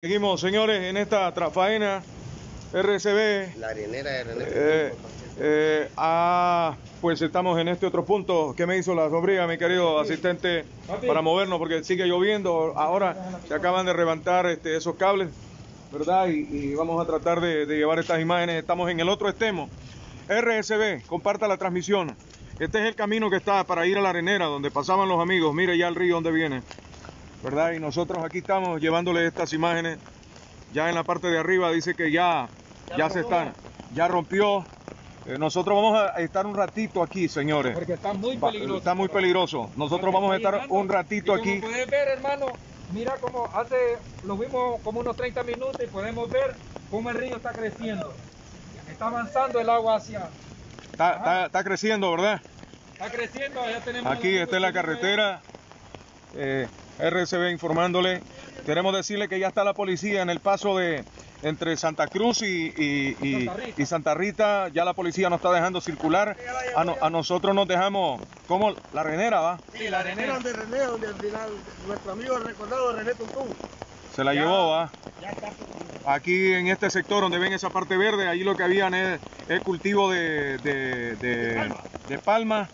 Seguimos, señores, en esta trafaena RCB. La arenera de René. Eh, eh, ah, pues estamos en este otro punto. ¿Qué me hizo la sombría, mi querido asistente, para movernos? Porque sigue lloviendo. Ahora se acaban de levantar este, esos cables, ¿verdad? Y, y vamos a tratar de, de llevar estas imágenes. Estamos en el otro extremo. RSB, comparta la transmisión. Este es el camino que está para ir a la arenera, donde pasaban los amigos. Mire ya el río donde viene. ¿Verdad? Y nosotros aquí estamos llevándole estas imágenes. Ya en la parte de arriba dice que ya, ya, se están, ya rompió. Eh, nosotros vamos a estar un ratito aquí, señores. Porque está muy Va- peligroso. Está muy peligroso. Nosotros vamos a está estar un ratito Y como aquí. puedes ver, hermano, mira cómo hace, lo vimos como unos 30 minutos y podemos ver cómo el río está creciendo. Está avanzando el agua hacia, Está, está- está creciendo, ¿verdad? está creciendo, tenemos... Aquí esta es la carretera. eh, RCB informándole. Queremos decirle que ya está la policía en el paso de entre Santa Cruz y, y- y- Santa Rita. y Santa Rita. Ya la policía nos está dejando circular. A, no- a nosotros nos dejamos, como la renera, ¿va? Sí, la arenera arenera. de René, donde al final nuestro amigo recordado René Tuntún. Se la llevó, ¿va? Ya está. Aquí en este sector donde ven esa parte verde, ahí lo que habían es, es cultivo de, de- de- de palma,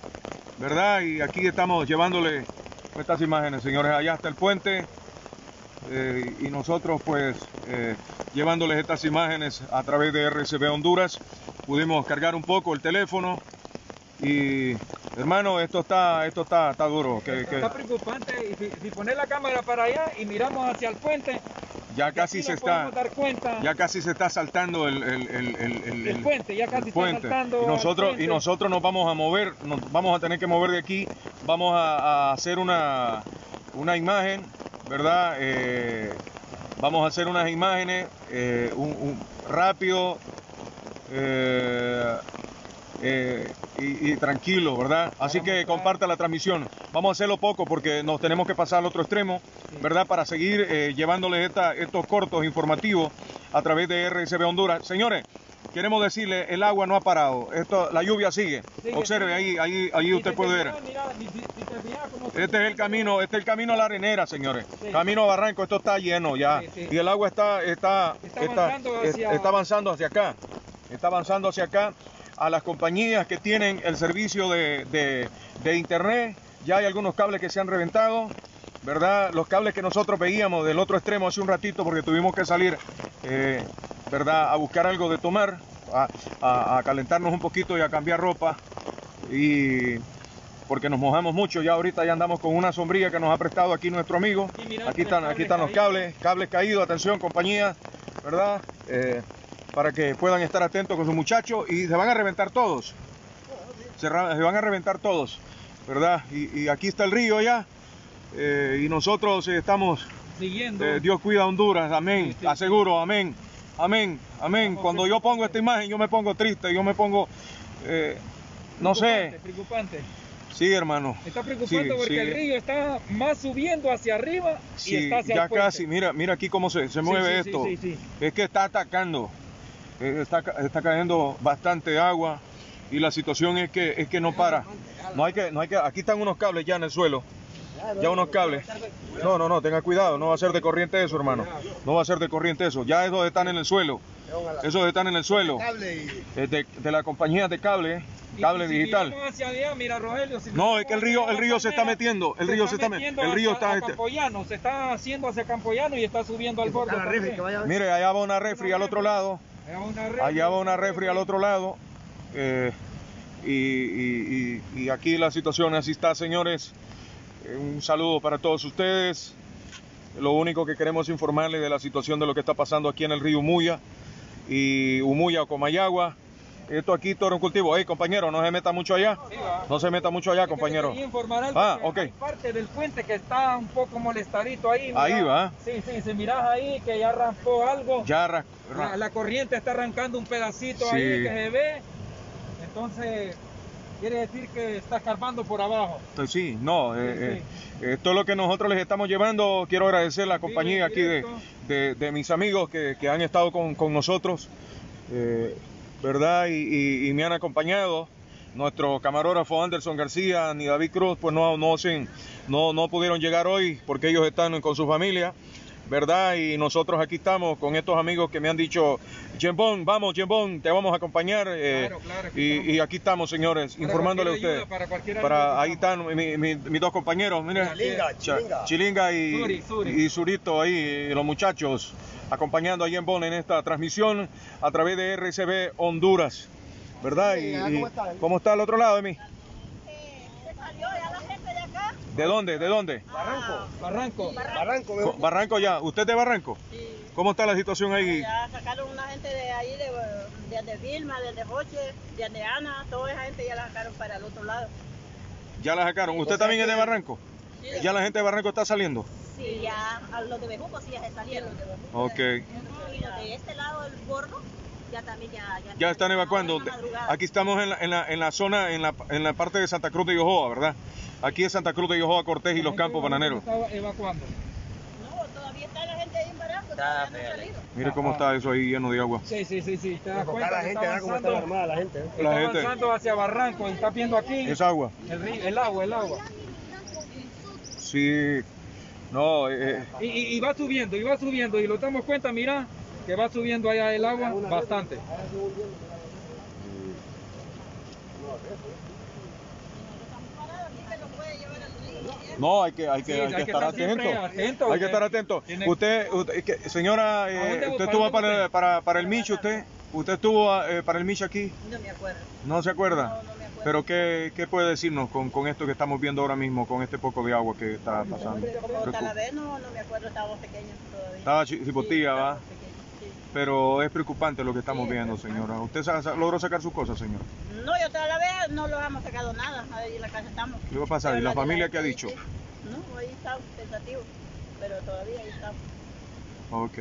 ¿verdad? Y aquí estamos llevándole estas imágenes, señores. Allá está el puente eh, y nosotros pues eh, llevándoles estas imágenes a través de RCB Honduras. Pudimos cargar un poco el teléfono y hermano, esto está, esto está, está duro. Está preocupante y si, si pones la cámara para allá y miramos hacia el puente, ya casi se está, ya casi se está saltando el, el- el- el- puente, ya casi está saltando y nosotros y nosotros nos vamos a mover nos vamos a tener que mover de aquí. Vamos a, a hacer una una imagen verdad Eh, vamos a hacer unas imágenes eh, un, un- rápido eh, eh, y, y tranquilo, ¿verdad? Así que comparta la transmisión. Vamos a hacerlo poco porque nos tenemos que pasar al otro extremo, ¿verdad? Para seguir eh, llevándoles esta- estos cortos informativos a través de RCB Honduras. Señores, queremos decirle, el agua no ha parado. Esto, la lluvia sigue. Observe, ahí, ahí, ahí usted puede ver. Este es el camino, este es el camino a la arenera, señores. Camino a Barranco, esto está lleno ya. Y el agua está, está, Está avanzando es- hacia- está avanzando hacia acá. Está avanzando hacia acá. A las compañías que tienen el servicio de, de- de internet, ya hay algunos cables que se han reventado, ¿verdad? Los cables que nosotros veíamos del otro extremo hace un ratito porque tuvimos que salir, eh, ¿verdad? A buscar algo de tomar, a, a- a calentarnos un poquito y a cambiar ropa. Y porque nos mojamos mucho, ya ahorita ya andamos con una sombrilla que nos ha prestado aquí nuestro amigo. Mira, Aquí están, aquí están los cables cables, cables caídos, atención compañía, ¿verdad? Eh, para que puedan estar atentos con sus muchachos y se van a reventar todos. Se, van a reventar todos, ¿verdad? Y, y aquí está el río ya. eh, y nosotros estamos, Siguiendo. eh, Dios cuida a Honduras, amén, Sí, sí, aseguro, amén, amén, amén. Cuando yo pongo esta imagen, yo me pongo triste, yo me pongo, eh, no sé, Preocupante. sí hermano. Está preocupante Sí, porque el río está más subiendo hacia arriba y Sí, está hacia ya el casi, mira, mira aquí cómo se, se mueve sí, esto. sí, sí, Es que está atacando, está, ca- está cayendo bastante agua y la situación es que, es que no para. No hay que, no hay que, aquí están unos cables ya en el suelo, ya unos cables. No, no, no, tenga cuidado, no va a ser de corriente eso, hermano. No va a ser de corriente eso. Ya esos están en el suelo, esos están en el suelo. Es de, de la compañía de cable, cable digital. No, es que el río- el río se está metiendo, el río se está me- metiendo el río está este- se está haciendo hacia Campoyano y está subiendo al borde. Mire, allá va una refri al otro lado. Allá va una refri. Al otro lado. eh, y aquí la situación así está, señores. Eh, un saludo para todos ustedes. Lo único que queremos informarles de la situación de lo que está pasando aquí en el río Umuya y Umuya o Comayagua. Esto aquí todo un cultivo. Hey, compañero, no se meta mucho allá. No se meta mucho allá, compañero. quería informar algo Ah, que ok. hay parte del puente que está un poco molestadito ahí. Ahí va. Sí, sí, si miras ahí que ya raspó algo. Ya ra- ra- La, la corriente está arrancando un pedacito Sí. ahí que se ve. Entonces, quiere decir que está escarbando por abajo. Pues sí, no, eh, Sí, eh, esto es lo que nosotros les estamos llevando. Quiero agradecer la compañía aquí de- de mis amigos que, que han estado con, con nosotros, eh, ¿verdad? Y, y- me han acompañado. Nuestro camarógrafo Anderson García ni David Cruz, pues no, no, sin- no, no pudieron llegar hoy porque ellos están con su familia. ¿Verdad? Y nosotros aquí estamos con estos amigos que me han dicho, Jembón, vamos, Jembón, te vamos a acompañar. eh, Claro, claro, aquí y, aquí estamos, señores, Para informándole a ustedes. para cualquier Para- ayuda, ahí están mi- mi- mis dos compañeros, miren. Chilinga, chilinga. Chilinga y, Suri, Suri. y Surito ahí, y los muchachos, acompañando a Jembón en esta transmisión a través de RCB Honduras. ¿Verdad? Sí, Y- ¿cómo están? ¿Cómo está al otro lado de mí? Se salió ya la gente de. ¿De dónde? ¿De dónde? Barranco. Barranco. Barranco, veo. Co- Barranco ya. ¿Usted es de Barranco? Sí. ¿Cómo está la situación ahí? Ya sacaron una gente de ahí, de, desde Vilma, desde Roche, desde Ana, toda esa gente ya la sacaron para el otro lado. Ya la sacaron. ¿Usted O sea también es de Barranco? Sí, ¿Ya la gente de Barranco está saliendo? Sí, ya a los de Bejuco sí ya se salieron. Ok. Y los de este lado, el gordo, ya también ya... Ya están evacuando. Aquí estamos en la, en la, en la zona, en la, en la parte de Santa Cruz de Yojoa, ¿verdad? Aquí es Santa Cruz de Yojoa, Cortés y los campos bananeros. Estaba evacuando. No, todavía está la gente ahí en Barranco, todavía no han salido. Mire cómo está eso ahí lleno de agua. Sí, sí, sí, sí. Te das cuenta la gente, está ¿verdad? cómo está avanzando, armada la gente. ¿eh? está La gente. avanzando hacia Barranco y está viendo aquí Es agua. el, río- el agua, el agua. Sí. No, eh, Y, y- y va subiendo, y va subiendo, y lo damos cuenta, mira, que va subiendo allá el agua bastante. no, hay que, hay que, Sí, hay que estar atento. siempre atento, Hay que estar atento. tiene- Usted, usted- que- señora, eh, ¿A dónde- usted estuvo para, para, para el Micho, usted. ¿Usted estuvo eh, para el Micho aquí? No me acuerdo. ¿No se acuerda? No, no me acuerdo. Pero ¿qué, qué puede decirnos con, con esto que estamos viendo ahora mismo, con este poco de agua que está pasando? Como tal vez no, no me acuerdo, estábamos pequeños todavía. Estaba chi- cipotilla, Sí, ¿va? Pero es preocupante lo que estamos Sí, viendo, señora. ¿Usted logró sacar sus cosas, señor? No, yo todavía vez no lo hemos sacado nada, ahí en la casa estamos. ¿Qué va a pasar? Pero ¿Y la familia qué ha dicho? sí. No, ahí estamos, pensativos, pero todavía ahí estamos. Ok.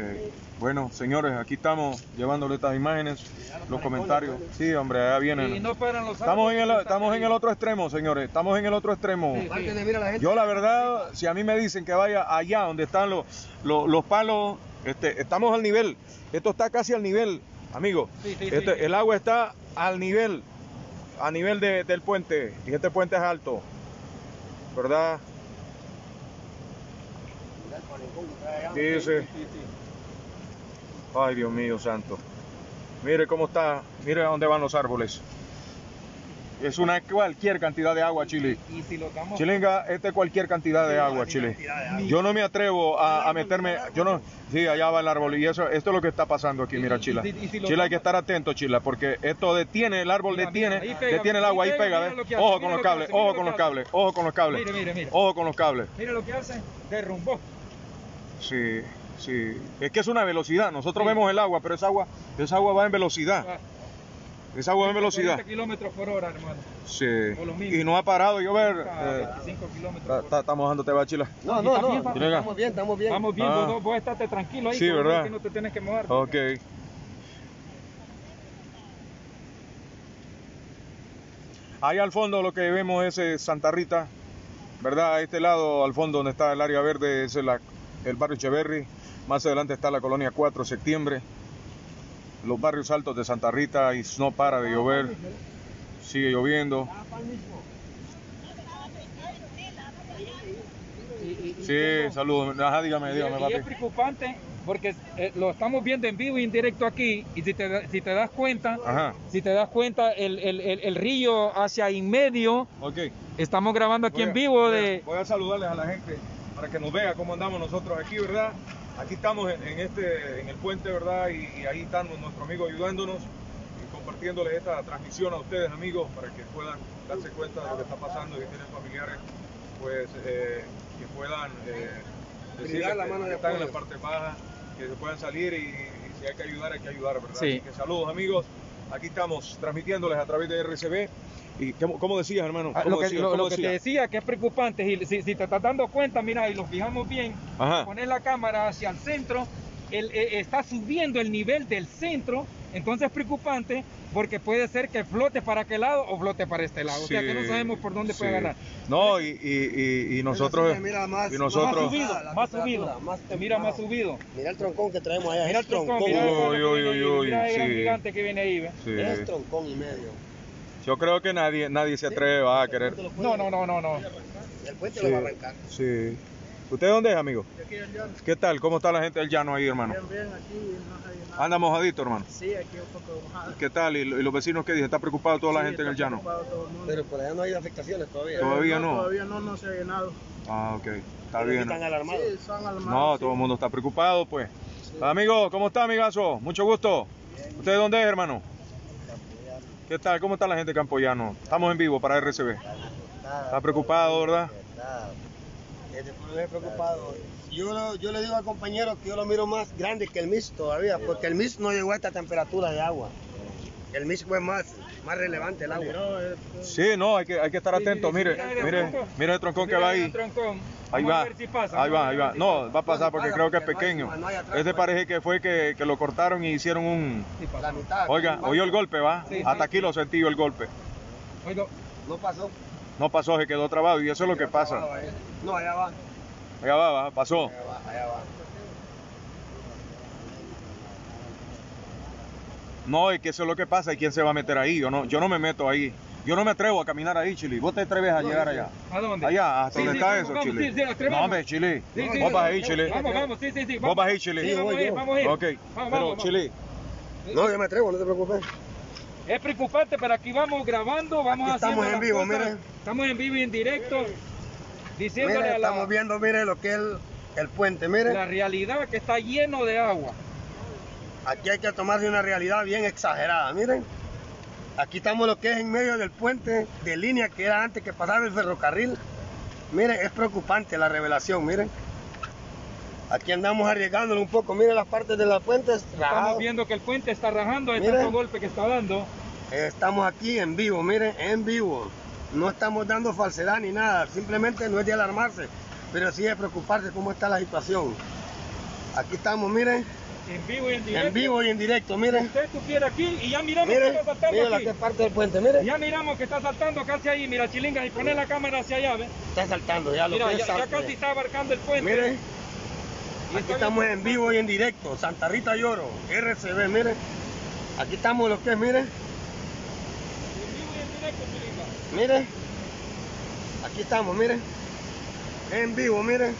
Bueno, señores, aquí estamos llevándole estas imágenes, los comentarios. Sí, hombre, allá Y vienen. no paran los Estamos en el, estamos en el otro extremo, señores. Estamos en el otro extremo. Sí. La. Yo la verdad, si a mí me dicen que vaya allá donde están los, los, los palos, este, estamos al nivel. Esto está casi al nivel, amigo. Sí, sí, Este- sí. El agua está al nivel, a nivel de- del puente. Y este puente es alto, ¿verdad? Sí, sí. ay Dios mío santo. Mire cómo está, mire a dónde van los árboles. Es una cualquier cantidad de agua, Chile. Y si lo damos Chilinga, esta es cualquier cantidad de agua, Chile. Yo no me atrevo a, a meterme, yo no, sí, allá va el árbol y eso, esto es lo que está pasando aquí, mira, Chila. Chila, hay que estar atento, Chila, porque esto detiene, el árbol detiene, detiene el agua, ahí pega, Ojo con los cables, ojo con los cables, ojo con los cables, Mire, mire, mire. ojo con los cables. Mira lo que hace, derrumbó. Sí, sí, es que es una velocidad, nosotros vemos el agua, pero esa agua, esa agua va en velocidad, esa agua velocidad. 40 kilómetros por hora, hermano. Sí, por lo mismo. y no ha parado llover. A eh, 25 kilómetros ta- por hora. ta- estamos dándote va, Chila. No, no, no. Estamos bien, estamos bien. Vamos bien, Ah. vos, vos estate tranquilo ahí. Sí, ¿verdad? Que no te tienes que mover. Ok. Ahí al fondo lo que vemos es eh, Santa Rita, ¿verdad? A este lado, al fondo donde está el área verde, es la- el barrio Echeverry. Más adelante está la colonia 4 de septiembre. Los barrios altos de Santa Rita y no para de llover. Sigue lloviendo. Sí, saludos. Ajá, dígame, dígame, y es papi. preocupante porque eh, lo estamos viendo en vivo y en directo aquí y si te, si te das cuenta, Ajá. si te das cuenta el, el, el, el río hacia en medio, Ok. estamos grabando aquí a- en vivo voy a- de... Voy a saludarles a la gente para que nos vea cómo andamos nosotros aquí, ¿verdad? Aquí estamos en, en este, en el puente, ¿verdad? Y, y ahí están nuestros amigos ayudándonos y compartiéndoles esta transmisión a ustedes, amigos, para que puedan darse cuenta de lo que está pasando y que tienen familiares, pues eh, que puedan eh, decirles Brindar la que- mano que de están en la parte baja, que se puedan salir y, y si hay que ayudar, hay que ayudar, ¿verdad? Sí. Así que saludos, amigos. Aquí estamos transmitiéndoles a través de RCB. ¿Y cómo, cómo decías, hermano? Ah, ¿Cómo Lo que, decías? lo- ¿Cómo lo que te decía que es preocupante, y si, si te estás dando cuenta, mira, y lo fijamos bien, poner la cámara hacia el centro, el, eh, está subiendo el nivel del centro, entonces es preocupante porque puede ser que flote para aquel lado o flote para este lado, o sea que no sabemos por dónde puede sí. agarrar. No, y, y, y, y nosotros. Mira, más- y Más nosotros. subido, la más subido, más mira más subido. Mira el troncón que traemos allá. Mira el troncón, troncón. mira el Uy, que uy, uy, uy, mira el sí. gigante que viene ahí. Es troncón y medio. Yo creo que nadie, nadie se atreve a querer. No, no, no, no, no. El puente Sí, lo va a arrancar. sí. ¿Usted dónde es, amigo? De aquí en llano. ¿Qué tal? ¿Cómo está la gente del llano ahí, hermano? Bien, bien, aquí no hay nada. Anda mojadito, hermano. Sí, aquí un poco mojado. ¿Qué tal? ¿Y, y los vecinos qué dicen? ¿Está preocupado toda la gente en el está llano? preocupado todo el mundo. Pero por allá no hay afectaciones todavía. Todavía no. Todavía no, no se ha llenado. Ah, ok. Está Pero bien. Están alarmados. Sí, están alarmados. No, sí. todo el mundo está preocupado, pues. Sí. Amigo, ¿cómo está, amigazo? Mucho gusto. ¿Usted dónde es, hermano? ¿Qué tal? ¿Cómo está la gente de Campoyano? Estamos en vivo para RCB. ¿Está preocupado, verdad? Este pueblo es preocupado. Yo, lo- yo le digo al compañero que yo lo miro más grande que el MIS todavía, porque el MIS no llegó a esta temperatura de agua. El MIS fue más, más relevante el agua. Eh, Sí, no, hay que, hay que estar sí, Mire, mire, troncón. mire el troncón que va ahí. Ahí va, ahí va, ahí va. No, va a pasar porque creo que es pequeño. Este parece que fue que, que lo cortaron y hicieron un... Oiga, oyó el golpe, ¿va? Hasta aquí lo sentí yo el golpe. Oiga, No pasó. No pasó, se quedó trabado y eso es lo que pasa. No, allá va. Allá va, va, pasó. Allá va, allá va. No, es que eso es lo que pasa y quién se va a meter ahí. Yo no, yo no me meto ahí. Yo no me atrevo a caminar ahí, Chili. ¿Vos te atreves a llegar allá? ¿A dónde? Allá, hasta Sí, donde sí, está eso, vamos, Chile. sí, no, hombre, Chile. Sí, sí, Vos vas ahí, Chile. Vamos, vamos, sí, sí, sí. Vos vas ahí, Chile. Sí, vamos a ir, vamos a ir. Ok, Vamos, pero vamos. Chile, No, yo me atrevo, no te preocupes. Es preocupante, pero aquí vamos grabando, vamos Aquí estamos haciendo en las vivo, cosas. mire. Estamos en vivo y en directo, diciéndole Mire, a la, estamos viendo, mire lo que es el, el puente, mire. la realidad que está lleno de agua. Aquí hay que tomarse una realidad bien exagerada, miren. Aquí estamos lo que es en medio del puente de línea que era antes que pasaba el ferrocarril. Miren, es preocupante la revelación, miren. Aquí andamos arriesgándolo un poco, miren las partes de la puente Estamos viendo que el puente está rajando Mire. tanto golpe que está dando. Estamos aquí en vivo, miren, en vivo. No estamos dando falsedad ni nada, simplemente no es de alarmarse, pero sí de preocuparse cómo está la situación. Aquí estamos, miren, En vivo y en directo. en vivo y en directo, miren. Usted estuviera aquí y ya miramos que Miren, está saltando miren la aquí. que parte del puente, miren. Ya miramos que está saltando casi ahí. Mira, chilinga, y pone la cámara hacia allá, ¿ves? Está saltando ya lo Mira, que ya, ya casi está abarcando el puente. Miren, Aquí estamos en vivo y en directo. Santa Rita Lloro, RCB, miren. Aquí estamos lo que es, miren. En vivo y en directo. Miren. Aquí estamos, miren. En vivo, miren.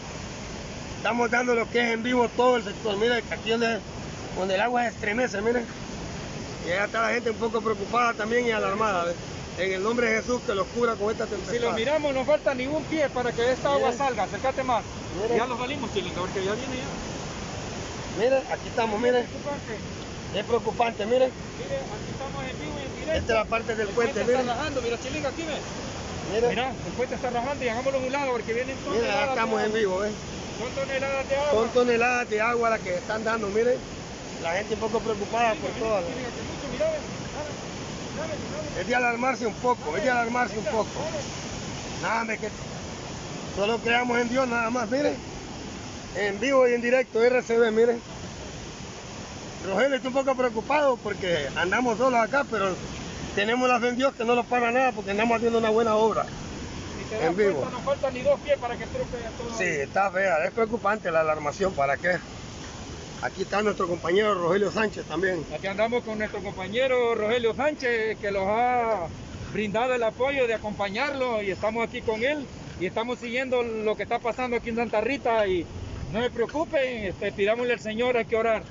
Estamos dando lo que es en vivo todo el sector. Miren, aquí donde, donde el agua se estremece, miren. Y allá está la gente un poco preocupada también y alarmada. ¿ves? En el nombre de Jesús que los cura con esta tempestad. Si lo miramos, nos falta ni un pie para que esta agua salga. Acércate más. Ya lo salimos, chilinga, porque ya viene ya. Miren, aquí estamos, miren. Preocupante. Es preocupante, miren. Mire, aquí estamos en vivo y en directo. Esta es la parte del El puente, está miren. rajando, mira, chilinga, aquí ves. Miren, Mira, el puente está rajando y hagámoslo a un lado porque vienen miren, toneladas. ya estamos de en vivo, ¿ves? Son toneladas de agua. Son toneladas de agua las que están dando, miren. La gente un poco preocupada por Chilinga, todo. que mucho, mira, dale, dale. Es de alarmarse un poco, es de alarmarse un poco. Nada, hombre, que solo creamos en Dios nada más, miren. En vivo y en directo, RCB, miren. Rogelio está un poco preocupado porque andamos solos acá, pero tenemos la fe en Dios que no nos para nada porque andamos haciendo una buena obra. Si En vivo. cuenta, nos faltan ni dos pies para que todo. Sí, está fea, es preocupante la alarmación, ¿para qué? Aquí está nuestro compañero Rogelio Sánchez también. Aquí andamos con nuestro compañero Rogelio Sánchez, que los ha brindado el apoyo de acompañarlo y estamos aquí con él y estamos siguiendo lo que está pasando aquí en Santa Rita y no se preocupen, este, pidámosle al Señor, hay que orar.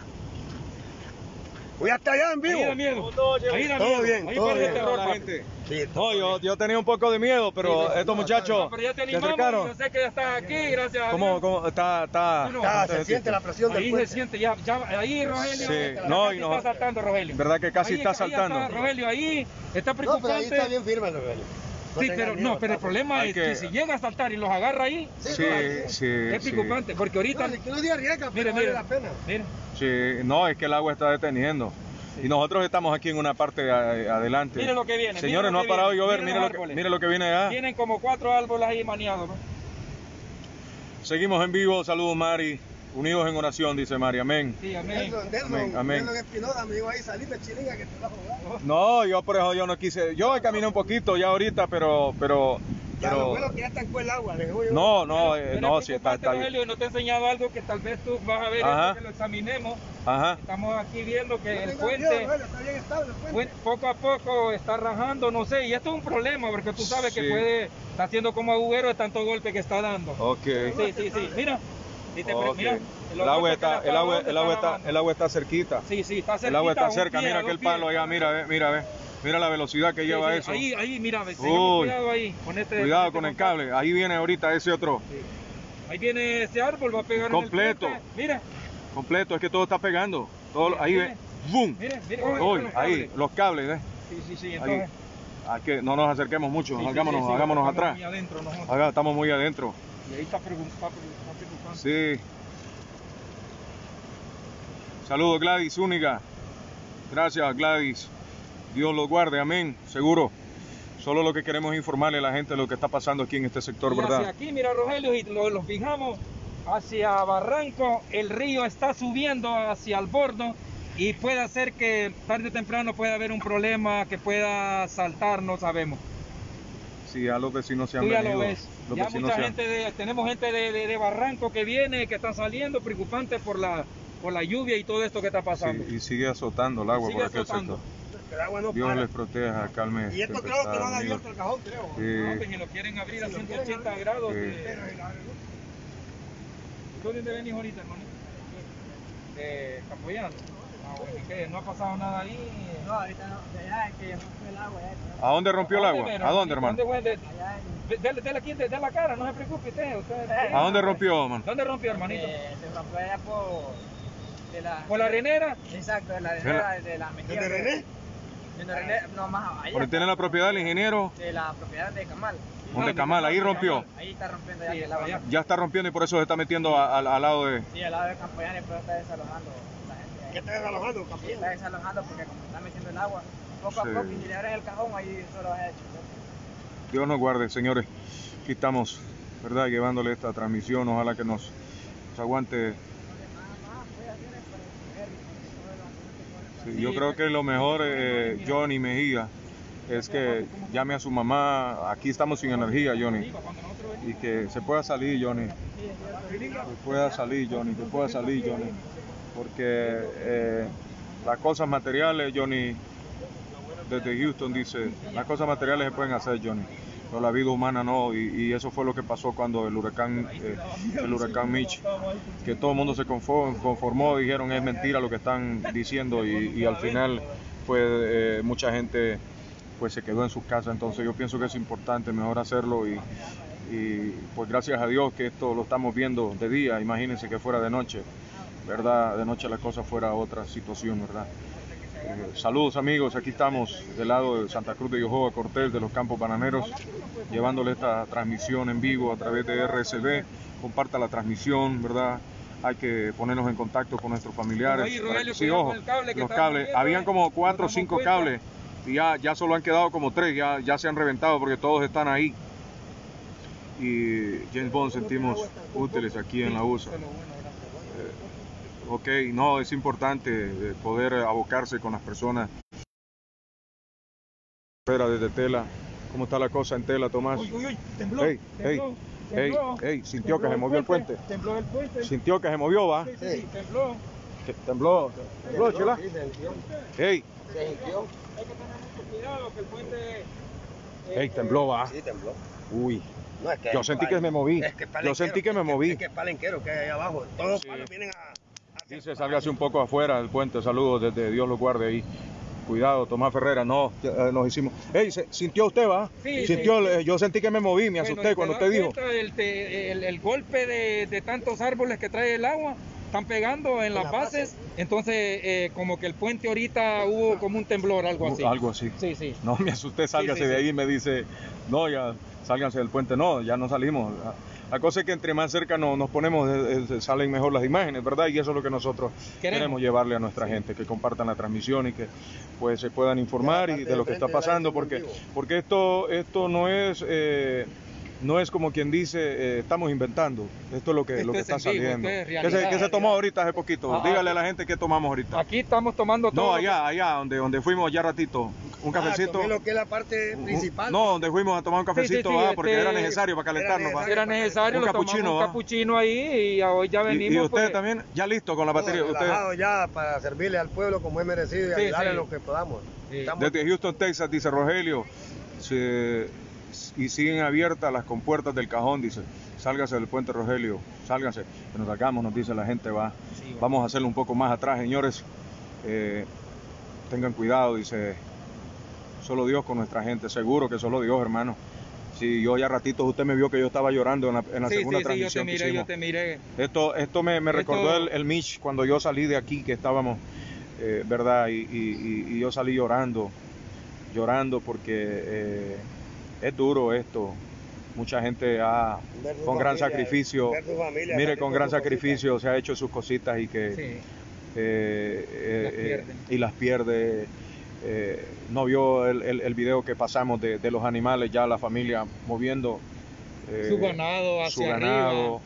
Voy hasta allá en vivo. Ahí da miedo. Ahí da Todo miedo. bien, Ahí todo bien. terror, la gente. Sí, No, yo, yo tenía un poco de miedo, pero Sí, sí. estos muchachos No, pero ya te animamos, acercaron. yo sé que ya estás aquí, gracias a ¿Cómo, Dios. cómo está, está, No, no, está- se siente la presión del Ahí se siente, ya, ya, ahí Rogelio, Sí, no, no- está saltando Rogelio. verdad que casi Ahí- está ahí saltando. Rogelio, ahí está No, pero ahí preocupante. está bien firme, Rogelio. No Sí, pero miedo, no, pero el problema Hay es que- que si llega a saltar y los agarra ahí, Sí, Sí, es sí. preocupante, porque ahorita, No, si que no se arriesga, mire, pero vale mire, la pena. mire, Sí, no, es que el agua está deteniendo. Y nosotros estamos aquí en una parte adelante. mire lo que viene. Señores, no ha parado de llover, mire lo, que, árboles. mire lo que viene allá. Tienen como cuatro árboles ahí maniados. ¿no? Seguimos en vivo, saludos Mari, unidos en oración, dice Mari, amén. Sí, amén. Nelson, Nelson, Amén, amén. Nelson Espinosa dijo ahí, salite chilinga que te va a jugar. No, yo por eso yo no quise, yo caminé un poquito ya ahorita, pero, pero Ya Pero- lo bueno que ya está en el agua. No, no, eh, no, qué sí, está, está bien. No te he enseñado algo que tal vez tú vas a ver Ajá. que lo examinemos. Ajá. Estamos aquí viendo que el Tenga puente miedo, Rogelio, está bien estable el puente. Bueno, poco a poco está rajando, no sé, y esto es un problema porque tú sabes que Sí. puede, está haciendo como agujero de tanto golpe que está dando. Ok. Sí, sí, sí, mira. Te pre- Ok. mira, El agua está, el agua, el agua está, el agua está cerquita. Sí, sí, está cerquita. El agua está cerca, pie, mira aquel pies. palo allá, mira, ve, mira, ve. Mira la velocidad que Sí, lleva sí, eso. Ahí, ahí, mira, ve, cuidado ahí con este. Cuidado este con el contacto. cable. Ahí viene ahorita ese otro. Sí. Ahí viene ese árbol, va a pegar Completo. en el. Mira, Completo, es que todo está pegando. Todo, Mira, ahí mire. ve. ¡Bum! mire, mire. Uy, los ahí, cables. los cables, ¿ves? Sí, sí, sí, entonces. A que no nos acerquemos mucho, hagámonos, hagámonos atrás. muy adentro estamos muy adentro. Y ahí está preocup- Sí. Saludos Gladys Única. Gracias Gladys. Dios los guarde, amén. Seguro. Solo lo que queremos es informarle a la gente de lo que está pasando aquí en este sector, Y hacia ¿verdad? aquí, mira Rogelio, y lo, lo fijamos hacia Barranco, el río está subiendo hacia el bordo y puede hacer que tarde o temprano pueda haber un problema que pueda saltar, no sabemos. Sí, ya los vecinos se han Tú ya venido. lo ves. Los Ya mucha se han- gente de, tenemos gente de, de- de Barranco que viene, que está saliendo, preocupante por la por la lluvia y todo esto que está pasando. Sí, y sigue azotando el agua Sigue por aquel azotando. sector. El agua no Dios para. les proteja, calme. Y esto creo que no han abierto el cajón, creo. No, Sí. pues, si lo quieren abrir a 180 grados. Sí. de- ¿Tú de dónde venís ahorita, hermanito? De Camboyano. ¿No ha pasado nada ahí? No, ahorita no, de allá es que rompió el agua. ¿A dónde rompió el agua? ¿A dónde, hermano? ¿Dónde Dele, aquí, de, de la cara, no se preocupe usted. usted ¿A dónde rompió, hermano? ¿Dónde rompió, hermanito? eh, se rompió allá por. De la, ¿Por la arenera? Exacto, de la ¿De la- arenera de la ¿De René? De la arenera, no más allá. Porque tiene la propiedad del ingeniero. De la propiedad de Camal. Donde Camal, ahí rompió. Ahí está rompiendo ya Sí, que el agua. allá. Ya está rompiendo y por eso se está metiendo al- al lado de. Sí, al lado de Campoyana y pero está desalojando. ¿Qué está desalojando, Sí, campeón? está desalojando porque como está metiendo el agua, poco a Sí. poco, y si le abren el cajón, ahí solo va a hecho. Dios nos guarde, señores. Aquí estamos, ¿verdad? Llevándole esta transmisión. Ojalá que nos, nos aguante. Sí, yo Sí, creo que lo mejor, sí, eh. Johnny Mejía, es que llame a su mamá. Aquí estamos sin energía, Johnny. Y que se pueda salir, Johnny. Que pueda salir, Johnny. Que pueda salir, Johnny. Porque eh, las cosas materiales, Johnny, desde Houston dice, las cosas materiales se pueden hacer, Johnny. Pero la vida humana no, y, eso fue lo que pasó cuando el huracán, eh, el huracán Mitch, que todo el mundo se conformó, conformó, dijeron es mentira lo que están diciendo y, y al final pues eh, mucha gente pues se quedó en sus casas, entonces yo pienso que es importante mejor hacerlo y, y, pues gracias a Dios que esto lo estamos viendo de día, imagínense que fuera de noche, ¿verdad? De noche la cosa fuera otra situación, ¿verdad? Eh, saludos amigos, aquí estamos del lado de Santa Cruz de Yohoa Cortés de los Campos Bananeros, llevándole esta transmisión en vivo a través de RSB. Comparta la transmisión, ¿verdad? Hay que ponernos en contacto con nuestros familiares. Rogelio, que- sí, ojo, cable los cables. viendo, Habían eh. como cuatro o cinco cuenta. cables y ya, ya solo han quedado como tres, ya, ya se han reventado porque todos están ahí. Y James Bond sentimos útiles aquí en la USA. Eso es lo bueno, gracias. Ok, no, es importante eh, poder abocarse con las personas. Espera desde Tela. ¿Cómo está la cosa en Tela, Tomás? Uy, uy, uy, tembló, Ey, tembló, ey, tembló. ey, sintió que Tembló se movió el puente. Tembló el puente. Sintió que se movió, va. Sí, sí, sí, tembló. Que- Tembló. Tembló, chela. Ey, Hay que tener mucho cuidado que el puente... ey, tembló, va. Sí, tembló. Uy, No, es que yo sentí que me moví. Es que Yo sentí que me moví. Es que es palenquero que hay ahí abajo. Todos los Sí. palos vienen a. hacer Dice, sálgase un poco afuera del puente. Saludos desde Dios lo guarde ahí. Cuidado, Tomás Ferrera. No, ya, eh, nos hicimos. Ey, ¿se- ¿sintió usted, va? Sí, Sintió, sí. yo sentí que me moví, me Bueno, asusté cuando te usted dijo. El, te- el- el golpe de, de tantos árboles que trae el agua están pegando en las bases, entonces eh, como que el puente ahorita hubo como un temblor, algo así. Algo así. Sí, sí. No, me asusté, sálgase sí, de ahí y me dice, no, ya, sálganse del puente. No, ya no salimos. La cosa es que entre más cerca no- nos ponemos, eh, salen mejor las imágenes, ¿verdad? Y eso es lo que nosotros queremos, Queremos. llevarle a nuestra gente, que compartan la transmisión y que pues se puedan informar y de lo que está pasando, porque, porque esto, esto no es... eh, no es como quien dice, eh, estamos inventando. Esto es lo que, Esto lo que es está vivo, saliendo. esto es ¿Qué se, realidad, qué se tomó ahorita hace poquito? Ah, Dígale ah. a la gente qué tomamos ahorita. Aquí estamos tomando todo. No, allá, allá, donde, donde fuimos ya ratito. un Ah, cafecito. tomé lo que es la parte Un- principal. No, donde fuimos a tomar un cafecito, sí, ¿va? porque este, era necesario para calentarnos. era necesario, Un lo tomamos capuchino, un capuchino ahí y hoy ya Y- venimos. y, usted pues, también, ya listo con la Todo batería. Usted, ya para servirle al pueblo como es merecido y Sí, ayudarle sí. lo que podamos. Sí. Estamos- desde Houston, Texas, dice Rogelio, se- y siguen abiertas las compuertas del cajón, dice. Sálgase del puente Rogelio, sálgase, que nos sacamos, nos dice la gente, va. Sí. Vamos a hacerlo un poco más atrás, señores. Eh, tengan cuidado, dice. Solo Dios con nuestra gente, seguro que solo Dios, hermano. Sí, yo ya ratitos usted me vio que yo estaba llorando en la, en la sí, segunda sí, sí, yo te transmisión miré, yo te miré. Esto, esto me, me Esto- recordó el, el Mitch cuando yo salí de aquí, que estábamos, eh, ¿verdad? Y, y- y- y yo salí llorando, llorando porque eh, es duro esto. Mucha gente ha, con gran familia, sacrificio, familia, mire, con gran cositas. sacrificio se ha hecho sus cositas y que Sí. eh, eh, Las eh, y las pierde. Eh, no vio el, el- el video que pasamos de, de los animales, ya la familia moviendo eh, Su ganado hacia su ganado.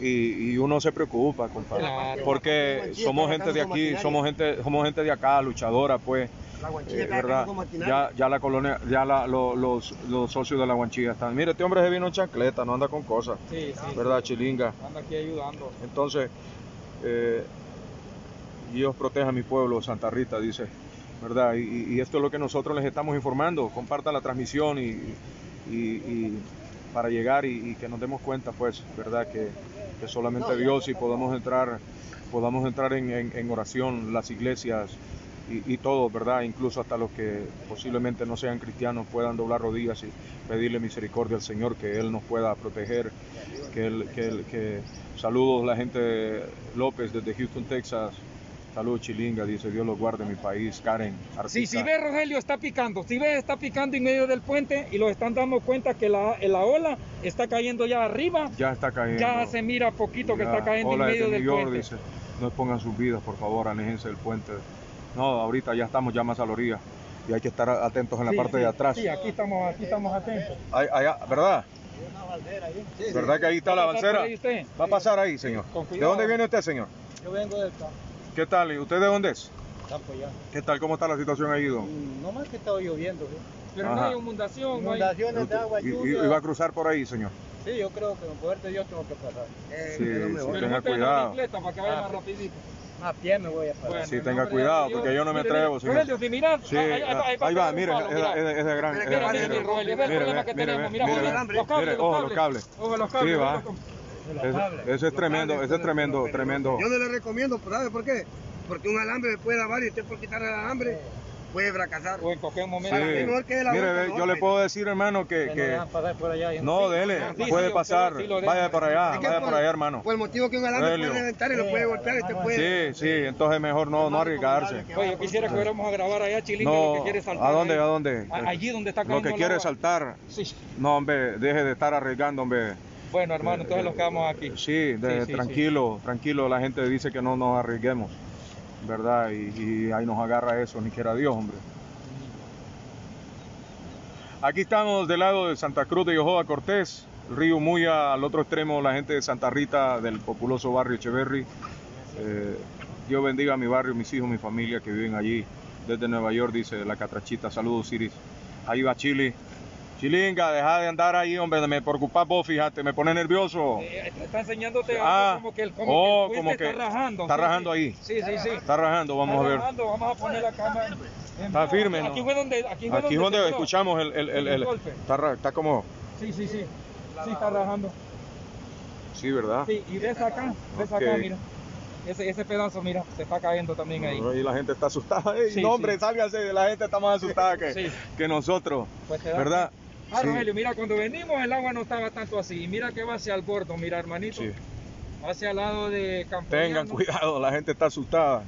Y, y uno se preocupa, compadre. Claro. Porque somos gente de aquí, somos gente, somos gente de acá, luchadora, pues, La guanchilla eh, está ¿verdad? Ya, ya la colonia, ya la- lo- los, los socios de la guanchilla están. Mire, este hombre se vino en chancleta, no anda con cosas, Sí, sí. ¿verdad, chilinga? Anda aquí ayudando. Entonces, eh, Dios proteja a mi pueblo, Santa Rita, dice, ¿verdad? Y, y esto es lo que nosotros les estamos informando. Compartan la transmisión y, y- y para llegar y, y que nos demos cuenta, pues, ¿verdad? Que, que solamente Dios y podamos entrar, podamos entrar en, en- en oración, las iglesias y, y todos, ¿verdad? Incluso hasta los que posiblemente no sean cristianos puedan doblar rodillas y pedirle misericordia al Señor, que Él nos pueda proteger, que Él, que Él- que saludos la gente de López desde Houston, Texas. Saludos Chilinga, dice Dios los guarde mi país, Karen. Sí, artista. si ves Rogelio está picando, si ves está picando en medio del puente y los están dando cuenta que la, la ola está cayendo ya arriba, Ya está cayendo. ya se mira poquito que Ya, está cayendo en medio desde del York, puente. dice, no expongan sus vidas, por favor, aléjense del puente. No, ahorita ya estamos ya más a la orilla y hay que estar atentos en la Sí, parte sí, de atrás. Sí, aquí estamos, aquí estamos atentos. Ahí- allá, ¿Verdad? ¿Verdad que ahí está la ¿Va a pasar balsera? ahí? Va a pasar ahí, señor. ¿De dónde viene usted, señor? Yo vengo del campo, ¿Qué tal? ¿Y usted de dónde es? campo ya. ¿Qué tal? ¿Cómo está la situación ahí, don? Mm, No más que estaba lloviendo. ¿sí? Pero no hay inundación, no hay... Inundaciones de agua, Y, y- lluvia. y va a cruzar por ahí, señor. Sí, yo creo que con poder de Dios tengo que pasar. Eh, Sí, me sí, tenga cuidado. para que vaya Ah. más rapidito. A pie me voy a. Bueno, Sí, en tenga cuidado, Dios. porque yo no me Mire, atrevo, si mirás, Sí, ahí, ahí- ahí ahí va, mire, es, mira. es- es de gran. Mire, mire, mire, mire, tenemos. ve, Mira, mire, mira, ve. los cables, Mire, los ojo, los cables. Ojo, los cables. Sí, va. ese es tremendo, ese es tremendo, tremendo. Yo no le recomiendo, ¿sabe por qué? Porque un alambre le puede dar y usted por quitar el alambre puede fracasar. O en cualquier Sí. momento. mejor que la Mire, vuelta, yo le puedo decir, hermano, que, Que no que dejan pasar por allá. y no, dele, Sí, sí, puede sí, pasar, sí vaya para allá, Es que vaya por- para allá, hermano. Por el motivo que un alambre Rogelio. puede reventar y lo puede golpear y usted puede. Sí, sí, entonces mejor no, no arriesgarse. Oye, yo quisiera que fuéramos a grabar allá, Chilinga, No, lo que quiere saltar. ¿a dónde, ahí. a dónde? Allí donde está Lo que quiere saltar, Sí. no, hombre, deje de estar arriesgando, hombre. Bueno, hermano, entonces los quedamos aquí. Sí, de- Sí, sí, tranquilo, tranquilo, la gente dice que no nos arriesguemos, ¿verdad? Y, ahí nos agarra eso, ni quiera Dios, hombre. Aquí estamos del lado de Santa Cruz de Yohoa Cortés, Río Muya, al otro extremo la gente de Santa Rita del populoso barrio Echeverry. Eh, Dios bendiga a mi barrio, mis hijos, mi familia que viven allí desde Nueva York, dice la catrachita. Saludos, Iris. Ahí va Chile. Chilinga, deja de andar ahí, hombre, me preocupas vos, fíjate, me pone nervioso. Eh, está enseñándote Ah, algo como que el, como oh, que el como que está rajando. está sí, rajando sí. ahí. Sí, sí, sí. Está rajando, vamos a Está ver. rajando, vamos a poner la cámara. Está firme, ¿no? Aquí fue donde, aquí fue Aquí donde escuchamos el... el, el- golpe. está, está como... Sí, sí, sí. Sí, está rajando. Sí, ¿verdad? Sí, y ves acá, ves acá, mira. Ese, ese pedazo, mira, se está cayendo también ahí. Y la gente está asustada. Ey, Sí, no, hombre, sí. La gente está más asustada que, Sí. que nosotros. Pues ¿Verdad? Ah, Sí. Rogelio, mira, cuando venimos el agua no estaba tanto así. Y mira que va hacia el bordo, mira, hermanito. Sí. Hacia el lado de Campoyano. Tengan cuidado, la gente está asustada.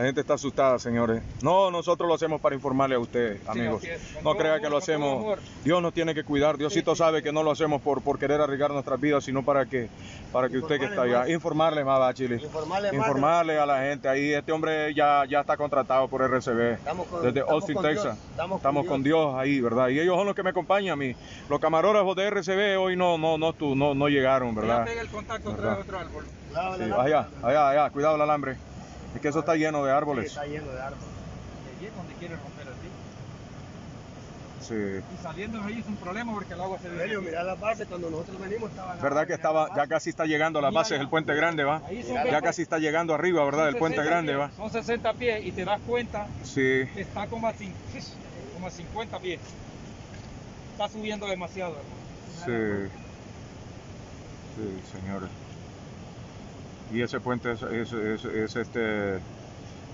La gente está asustada, señores. No, nosotros lo hacemos para informarle a ustedes, amigos. No crea que lo hacemos. Dios nos tiene que cuidar. Diosito sabe que no lo hacemos por, por querer arriesgar nuestras vidas, sino para que, para que usted que está allá, más. informarle más, Chile. Informarle más. Informarle a la gente ahí. Este hombre ya, ya está contratado por RCB. Estamos con- desde estamos Austin, con Texas. Dios, estamos Estamos, con con Dios ahí, ¿verdad? Y ellos son los que me acompañan a mí. Los camarógrafos de RCB hoy no, no, no, no, no llegaron, Ya ¿verdad? pega el contacto ¿Verdad? otro árbol. Cuidado, Sí, allá, allá, allá, cuidado el alambre. Es que eso está lleno de Sí, árboles. Está lleno de árboles. Allí es donde quiere romper así. Sí. Y saliendo de ahí es un problema porque el agua se viene. mira la base cuando nosotros venimos estaba Es verdad que estaba, ya casi está llegando a las bases del puente grande, va. Ahí son Ya 20 casi está llegando arriba, ¿verdad? Del puente 60 grande, va. Son 60 pies y te das cuenta Sí. que está como a, como a 50 pies. Está subiendo demasiado, hermano. Sí. Sí, señores. Y ese puente es, es- es- es este.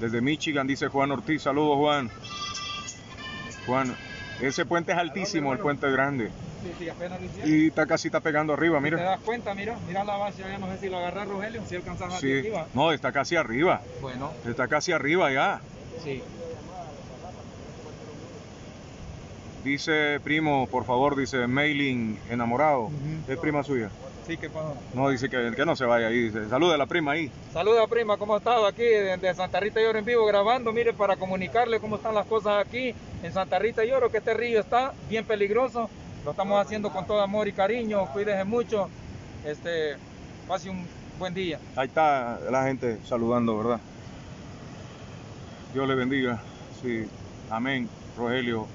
Desde Michigan, dice Juan Ortiz. Saludos, Juan. Juan, ese puente es altísimo, el puente grande. Sí, sí, apenas lo hicieron. Y está casi está pegando arriba, Te mira. das cuenta, mira, mira la base, ya no sé si lo agarras Rogelio, si alcanzas Sí. aquí va. No, está casi arriba. Bueno, Está casi arriba ya. sí. Dice primo, por favor, dice Mailing enamorado. ¿Es prima suya? Sí, ¿qué pasó? No, dice que, que no se vaya ahí. Dice, salude a la prima ahí. Saluda prima, ¿cómo ha estado aquí de, de Santa Rita de Oro en vivo grabando? Mire, para comunicarle cómo están las cosas aquí en Santa Rita de Oro, que este río está bien peligroso. Lo estamos haciendo con todo amor y cariño, cuídese mucho. Este, pase un buen día. Ahí está la gente saludando, ¿verdad? Dios le bendiga. Sí, amén. Rogelio,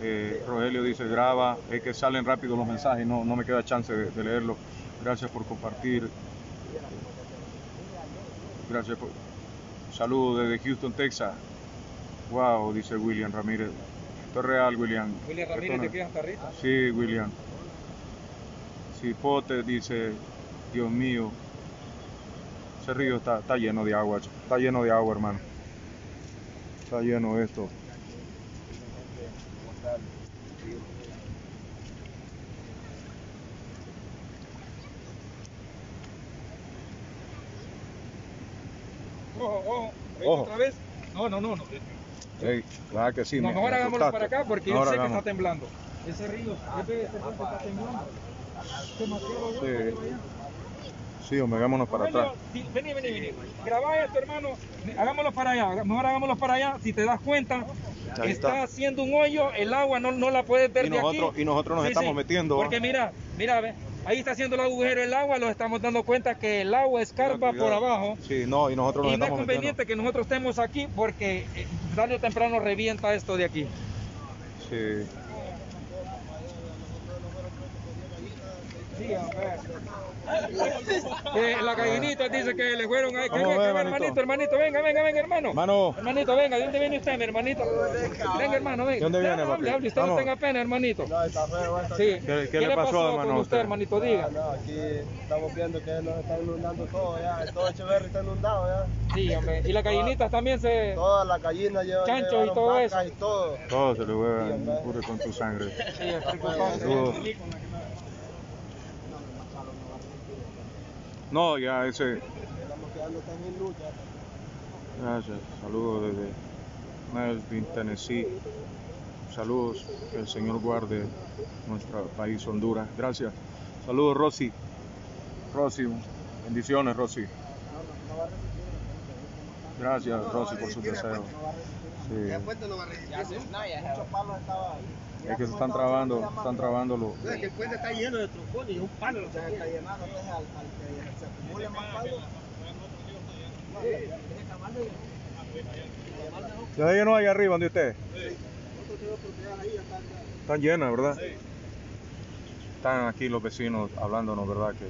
eh, Rogelio dice, graba, es que salen rápido los mensajes, no, no me queda chance de, de leerlo. Gracias por compartir. Gracias por... Saludos desde Houston, Texas. Wow, dice William Ramírez. Esto es real, William. William Ramírez no- aquí en Santa Rita. Sí, William. Cipote dice, Dios mío, ese río está, está lleno de agua, está lleno de agua, hermano. Está lleno de esto. Ojo, ojo, ¿ves Ojo. otra vez? No, no, no, no. Ey, claro que sí. No, me- mejor me hagámoslo para acá porque yo sé que está temblando. Ese río, ese, ese puente está temblando. Sí. Sí, hombre, hagámonos para Rogelio, atrás. sí, vení, vení, vení. Grabá esto, hermano. Hagámoslo para allá. Mejor hagámoslo para allá. Si te das cuenta, está, está. haciendo un hoyo. El agua no, no la puedes ver Y de nosotros- aquí. y nosotros nos estamos metiendo. Porque mira, mira, ve. Ahí está haciendo el agujero el agua. Nos estamos dando cuenta que el agua escarba por abajo. Sí, no, y nosotros nos Y no es estamos conveniente que nosotros estemos aquí porque eh, tarde o temprano revienta esto de aquí. Sí. Eh, la gallinita dice que le fueron ahí. Venga, hermanito. hermanito, hermanito, venga, venga, venga, hermano. Hermano. Hermanito, venga, ¿de dónde viene usted, mi hermanito? Venga, hermano, venga. ¿De dónde viene, papi? Hable, hable, usted Vamos. no tenga pena, hermanito. No, está feo esto. Sí. ¿Qué- qué le pasó, hermano, con a usted, usted? hermanito? Diga. No, aquí estamos viendo que nos está inundando todo ya. Todo Echeverry está inundado ya. Sí, hombre. Y las gallinitas también se... Todas las gallinas llevan Chanchos y todo eso. y todo. Todo se le va ocurre con tu sangre. Sí, es preocupante. No, ya ese. Estamos quedando también en lucha. Gracias. Saludos desde Melvin, Tennessee. Saludos. Que el Señor guarde nuestro país, Honduras. Gracias. Saludos, Rosy. Rosy. Bendiciones, Rosy. Gracias, Rosy, por sus deseos. Sí. El puente no va Es que se están trabando, están trabando los. Es que el puente está lleno de trocones y un palo lo que está llenando. Entonces, al, al que se acumule más palos. ¿Ya lleno ahí arriba donde usted? Están llenas, ¿verdad? Están aquí los vecinos hablándonos, ¿verdad? Que...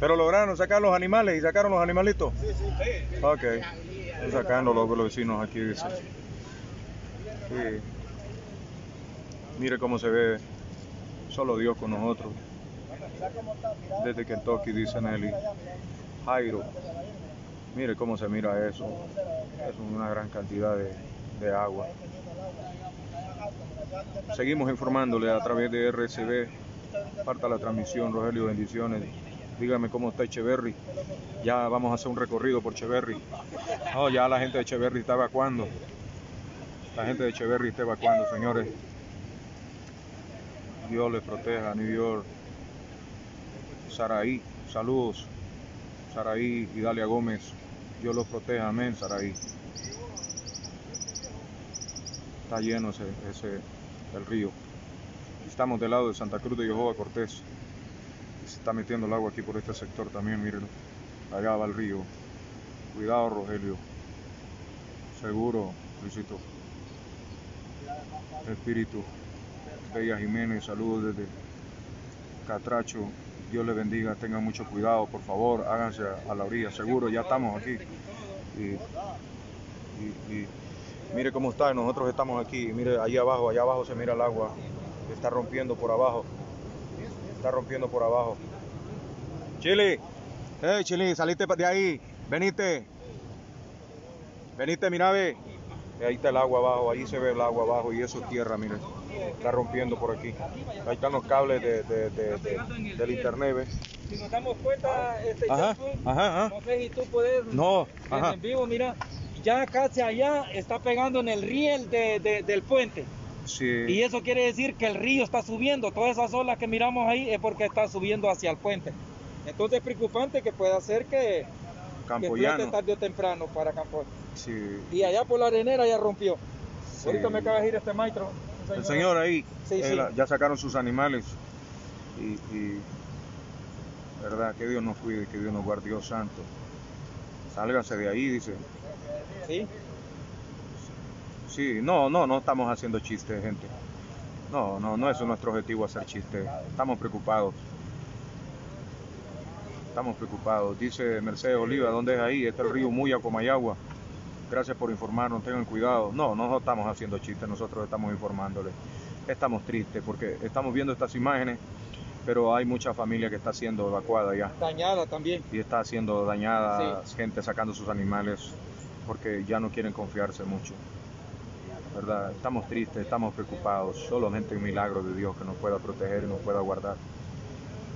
Pero lograron sacar los animales y sacaron los animalitos. Sí, sí. Ok. Están sacando los, los vecinos aquí, dice. Sí. Mire cómo se ve. Solo Dios con nosotros. Desde Kentucky, dice Nelly. Jairo. Mire cómo se mira eso. Es una gran cantidad de, agua. Seguimos informándole a través de RCB. Parta la transmisión, Rogelio, bendiciones. Dígame cómo está Echeverry. Ya vamos a hacer un recorrido por Echeverry. No, ya la gente de Echeverry está evacuando. La gente de Echeverry está evacuando, señores. Dios les proteja, New York. Saraí, saludos. Saraí y Dalia Gómez. Dios los proteja, amén, Saraí. Está lleno ese, ese el río. Estamos del lado de Santa Cruz de Jehová Cortés. Se está metiendo el agua aquí por este sector también, mírenlo. Allá va el río. Cuidado, Rogelio. Seguro, Luisito. Espíritu. Bella Jiménez, saludos desde Catracho. Dios le bendiga, tengan mucho cuidado, por favor, háganse a, la orilla, seguro, ya estamos aquí. Y, mire cómo está, nosotros estamos aquí, mire ahí abajo, allá abajo se mira el agua, está rompiendo por abajo, está rompiendo por abajo. Chile, hey Chile, saliste de ahí, venite, venite, mira ve, ahí está el agua abajo, ahí se ve el agua abajo y eso es tierra, mire, está rompiendo por aquí. Ahí están los cables de, de- de- de- del internet, ¿ves? Si nos damos cuenta, este Ajá, ajá, ajá. no sé si tú puedes No, en vivo, mira, ya casi allá está pegando en el riel de- de- del puente. Sí. Y eso quiere decir que el río está subiendo. Todas esas olas que miramos ahí es porque está subiendo hacia el puente. Entonces es preocupante que pueda ser que, que Campoyano. tarde o temprano para Campo. Sí. Y allá por la arenera ya rompió. Sí. Ahorita me acaba de ir este maestro. El señor ahí, Sí, él, sí. ya sacaron sus animales. Y, y, verdad, que Dios nos cuide, que Dios nos guarde, Dios santo. Sálgase de ahí, dice. Sí. Sí, no, no, no estamos haciendo chistes, gente. No, no, no es nuestro objetivo hacer chistes. Estamos preocupados. Estamos preocupados. Dice Mercedes Oliva, ¿dónde es ahí? Está el río Muya, Comayagua. Gracias por informarnos, tengan cuidado. No, no estamos haciendo chistes, nosotros estamos informándoles. Estamos tristes porque estamos viendo estas imágenes, pero hay mucha familia que está siendo evacuada ya Dañada también. y está siendo dañada, gente sacando sus animales porque ya no quieren confiarse mucho. ¿Verdad? Estamos tristes, estamos preocupados, solamente un milagro de Dios que nos pueda proteger y nos pueda guardar.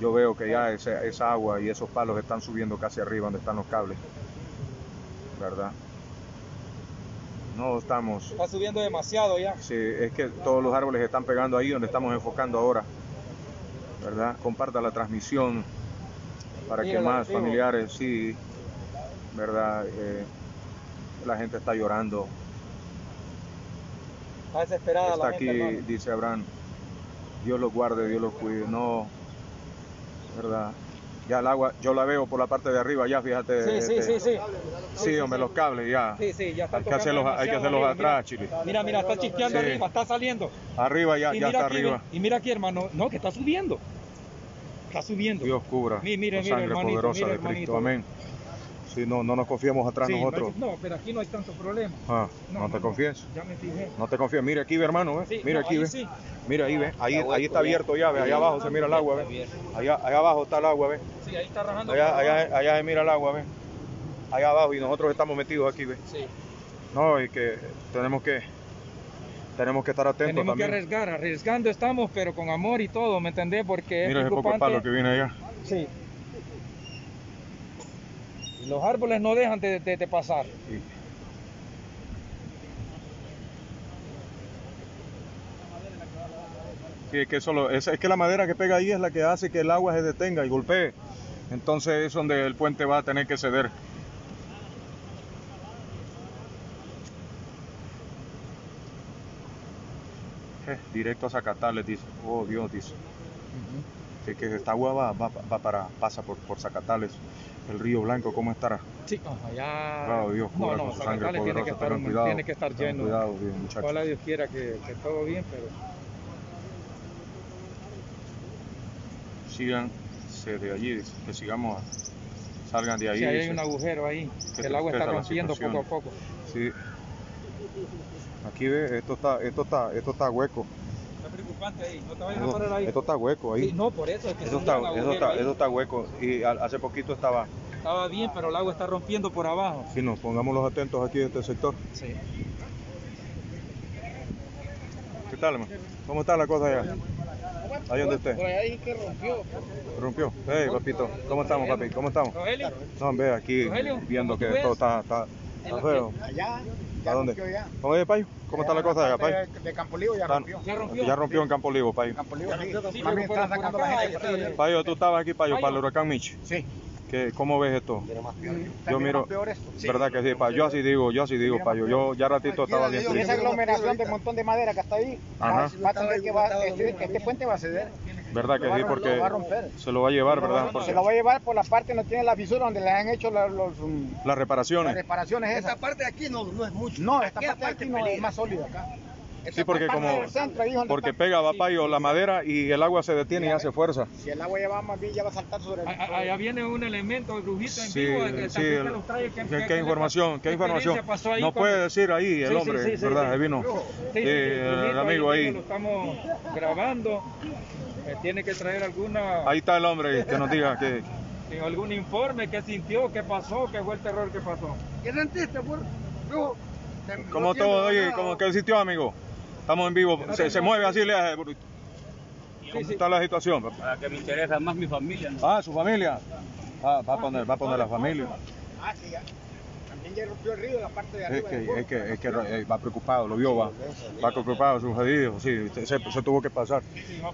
Yo veo que ya ese- esa agua y esos palos están subiendo casi arriba donde están los cables. ¿Verdad? No estamos Está subiendo demasiado ya. Sí, es que todos los árboles están pegando ahí donde estamos enfocando ahora. ¿Verdad? Comparta la transmisión para que más familiares, sí, ¿verdad? Eh, la gente está llorando. Está desesperada Está la aquí, gente. hermano. dice Abraham, Dios los guarde, Dios los cuide. No, ¿verdad? Ya el agua, yo la veo por la parte de arriba, ya fíjate. Sí, sí, este, sí, sí. Sí, hombre, los cables ya. Sí, sí, ya está Hay que hacerlos, hay que hacerlos arriba, atrás, Chile. Mira, mira, está chispeando Sí. arriba, está saliendo. Arriba ya, ya está aquí, arriba. y mira aquí, hermano, no, que está subiendo. Está subiendo. Dios cubra. Mi- mire, la mire, sangre hermanito, poderosa mire, de Cristo. hermanito. Amén. Si no, no nos confiemos atrás Sí, nosotros. No, pero aquí no hay tanto problema. Ah, no, te confíes. Ya me fijé. No te confíes. Mira aquí, ve, hermano. Ve. Sí, Mira no, aquí, ahí ve. sí. Mira ahí, ve. Ahí, ahí está abierto ya, ve. Allá abajo se mira el agua, ve. Allá, allá abajo está el agua, ve. Sí, ahí está rajando. Allá, allá, allá se mira el agua, ve. Allá abajo y nosotros estamos metidos aquí, ve. Sí. No, y que tenemos que tenemos que estar atentos Tenemos que también. arriesgar, arriesgando estamos, pero con amor y todo, ¿me entendés? Porque es Mira ese poco palo que viene allá. Sí. Los árboles no dejan de, de- de pasar. Sí. Sí, es que, solo, es, es que la madera que pega ahí es la que hace que el agua se detenga y golpee. Entonces es donde el puente va a tener que ceder. Eh, directo a Zacatales, dice. Oh, Dios, dice. Que, que esta agua va, va- va para, pasa por, por Zacatales. El río Blanco, ¿cómo estará? Sí, allá. Claro, Dios no, no, con su sangre Zacatales tiene que estar, tengan cuidado. tiene que estar tengan lleno. Cuidado, bien, muchachos. Ojalá Dios quiera que, que todo bien, pero Síganse de allí, que sigamos, salgan de ahí. si hay dice. un agujero ahí, que el agua está rompiendo poco a poco. Sí. Aquí ve, esto está, esto está, esto está hueco. Ahí, no te vayas a Esto, parar ahí. esto está hueco ahí. Sí, no, por eso es que Eso se está, eso está, ahí. eso está hueco. Y a- hace poquito estaba. Estaba bien, pero el agua está rompiendo por abajo. Si nos pongámonos atentos aquí en este sector. Sí. ¿Qué tal, hermano? ¿Cómo está la cosa allá? Ahí donde esté. Por allá dije que rompió. Rompió. Hey, papito. ¿Cómo estamos, papi? ¿Cómo estamos? Rogelio, No, ve aquí viendo ¿cómo que todo está, está, está feo. Allá, ¿A dónde? ya. ¿Cómo es, Payo? ¿Cómo está la cosa allá, Payo? De, de Campo Olivo ya rompió. ya rompió. Ya rompió en Campo Olivo, Payo. Campo Olivo, sí. Por- están sacando la gente. Payo, tú estabas aquí, Payo, para el huracán Mitch. Sí. ¿Qué, ¿Cómo ves esto? Yo miro- más peor esto. ¿Verdad que sí, Payo? Yo así digo, yo así digo, Payo. Yo ya ratito estaba bien Y esa aglomeración de montón de madera que está ahí, va, va a tener que va, este, este puente va a ceder. ¿Verdad que sí? Porque lo va a romper. se lo va a llevar, ¿verdad? Se lo va a llevar por la parte donde tiene la fisura donde le han hecho la- los, um, las las reparaciones. reparaciones esas. Esta parte de aquí no, no es mucho. No, esta parte de aquí no es más sólida acá. Sí, porque como centro, porque está- pega vapayo la madera y el agua se detiene y hace fuerza. Si el agua ya va más bien, ya va a saltar sobre el. A- a- Allá viene un elemento brujito en Sí, vivo. que sí, también el- los trae, ¿qué, que- qué información? ¿Qué información? pasó ahí No cuando- puede decir ahí el hombre, sí, sí, ¿verdad? sí. Ahí vino. Sí, sí, Sí, sí, el amigo ahí ahí. Lo estamos grabando. Eh, tiene que traer alguna, Ahí está el hombre que nos diga que algún informe, qué sintió, qué pasó, qué fue el terror que pasó. ¿Qué sentiste, por? Como no todo, oye, que el sitio, amigo. Estamos en vivo. Se, se mueve así, le hace. ¿Cómo está la situación? Para que me interesa más mi familia. ¿no? Ah, su familia. Ah, va a poner, va a poner la familia. Ah, sí, ya. También ya rompió el río la parte de Es arriba. del que, es que, es que eh, va preocupado, lo vio, va, va preocupado, su jodido, sí, se, tuvo que pasar.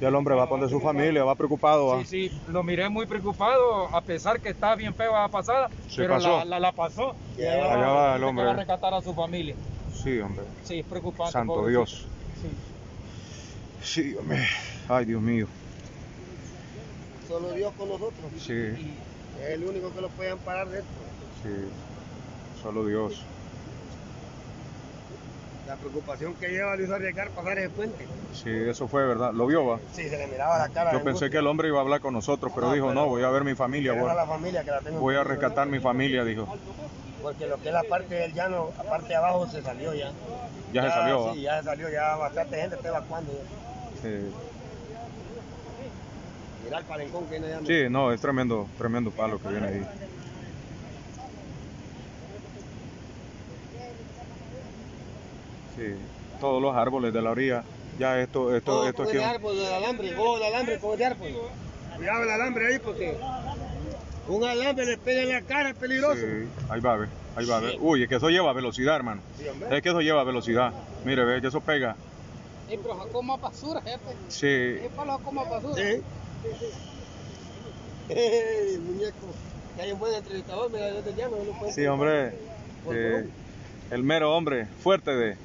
Y el hombre va a poner su familia, va preocupado, va. Sí, sí, lo miré muy preocupado, a pesar que estaba bien feo la pasada, Se pero pasó. La, la, la pasó. Y Allá va el que hombre. va a rescatar a su familia. Sí, hombre, Sí, es preocupante. santo. Dios. Sí. Sí, hombre, ay, Dios mío, Solo Dios con nosotros. sí, Es el único que lo puede amparar de esto. sí, solo Dios. La preocupación que lleva Luis arriesgar pasar ese puente. Sí, eso fue verdad, lo vio, va. Sí, se le miraba la cara. Yo pensé angustia. que el hombre iba a hablar con nosotros, pero No, dijo, pero- no, voy a ver mi familia, voy, la familia que la tengo voy a rescatar mi familia, dijo. Porque lo que es la parte del llano, la parte de abajo se salió ya. Ya se salió. Sí, ya se salió, ya bastante gente está evacuando. ya. Sí. Mira el palencón que viene allá. Sí, no, es tremendo, tremendo palo que viene ahí. Sí, todos los árboles de la orilla. Ya esto, esto, esto aquí. el árbol del alambre, el alambre el árbol. Cuidado el alambre ahí porque un alambre le pega en la cara, es peligroso. Sí, ahí va a ver, ahí va a ver. Uy, es que eso lleva velocidad, hermano. Sí. Es que eso lleva velocidad. Mire, ve que eso pega. Sí, pero sacó más basura, jefe. Sí, Es para sacó más basura. Sí. Ey, muñeco. Que hay un buen entrevistador, mira, yo te llamo, no puede sí, hombre. Por eh, el mero hombre, fuerte de.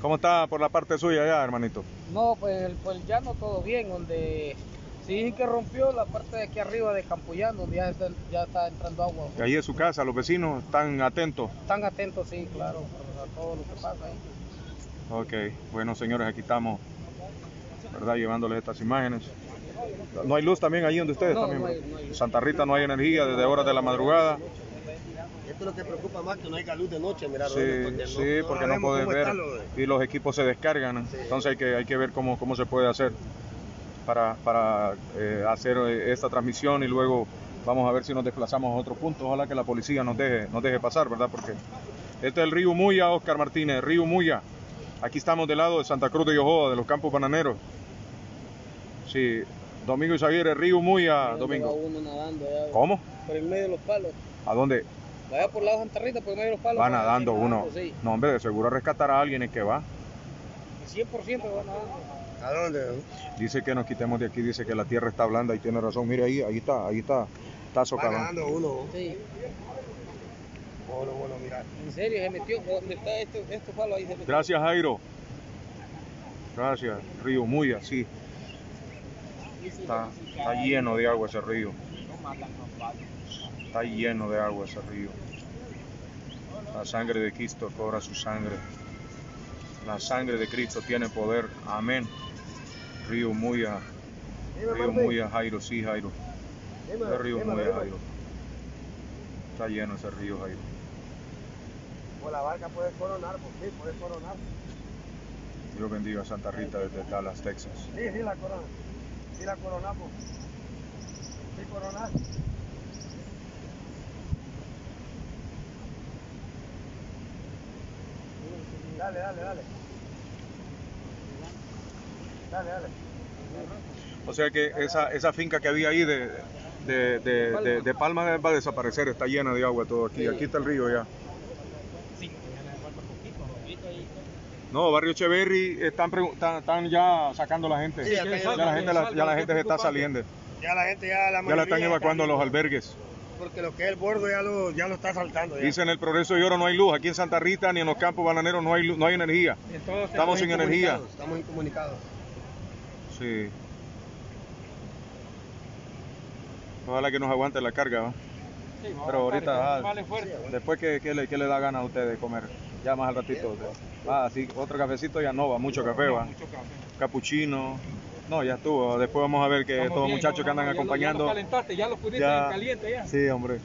¿Cómo está por la parte suya allá, hermanito? No, pues pues el llano todo bien, donde sí que rompió la parte de aquí arriba de Campoyán, donde ya está, ya está entrando agua. Que ahí en su casa, los vecinos están atentos. Están atentos, sí, claro, a todo lo que pasa ahí. Ok, bueno señores, aquí estamos, ¿verdad? Llevándoles estas imágenes. No hay luz también ahí donde ustedes No, también. no hay- no. Santa Rita no hay energía desde horas de la madrugada. Esto es lo que preocupa más, que no haya luz de noche, mira, Sí, porque sí, porque no cómo ver está lo de- y los equipos se descargan. Sí. Entonces hay que, hay que ver cómo, cómo se puede hacer para, para eh, hacer eh, esta transmisión y luego vamos a ver si nos desplazamos a otro punto. Ojalá que la policía nos deje, nos deje pasar, ¿verdad? Porque este es el río Muya, Oscar Martínez, río Muya. Aquí estamos del lado de Santa Cruz de Yojoa, de los campos bananeros. Sí, Domingo Izaguirre, río Muya, Domingo. uno nadando allá ¿Cómo? por el medio de los palos. ¿A dónde? Vaya por el lado de Santa Rita, por el medio de los palos. Va nadando uno. Sí, No, hombre, de seguro rescatar a alguien es que va. 100% va nadando. ¿A dónde? Dice que nos quitemos de aquí, dice que la tierra está blanda y tiene razón. Mire ahí, ahí está, ahí está, está Va socavando. nadando uno. Sí, Bueno, bueno, mira. en serio, se metió donde está este, este palo ahí. Se metió. Gracias, Jairo. Gracias, río Muya, sí. Está, está lleno de agua ese río. Está lleno de agua ese río. La sangre de Cristo cobra su sangre. La sangre de Cristo tiene poder. Amén. Río Muya, Dime, río. Muya, Jairo, sí, Jairo. Ese río dime. Jairo. Está lleno ese río, Jairo. O la barca puede coronar, pues sí, puede coronar. Dios bendiga a Santa Rita desde Dallas, Texas. Sí, sí la corona. Sí la coronamos. Sí coronar. Dale, dale, dale. Dale, dale. O sea que esa, esa finca que había ahí de, de, de, de- de Palma va a desaparecer, está llena de agua todo aquí. Aquí está el río ya. No, Barrio Echeverry están, están, están ya sacando la gente. Sí, ya, acá ya la gente, la- ya la gente se está saliendo. Ya la gente, ya la Ya la están ya evacuando a los albergues. Porque lo que es el bordo ya lo, ya lo está saltando. Ya. Dicen el progreso de oro no hay luz. Aquí en Santa Rita ni en los campos bananeros no hay, luz- no hay energía. Entonces, Estamos sin energía. Estamos incomunicados. Sí. Ojalá que nos aguante la carga. ¿va? sí, Pero ahorita, ah, vale fuerte. Después, ¿qué, qué le, qué le da gana a usted de comer? Ya más al ratito. Ah, sí, otro cafecito ya no va, mucho café va. Mucho café. Capuchino. No, ya estuvo. Después vamos a ver que Estamos todos los bien, muchachos que andan ya lo- acompañando. Ya lo calentaste, ya lo pudiste Ya. en caliente ya. Sí, hombre.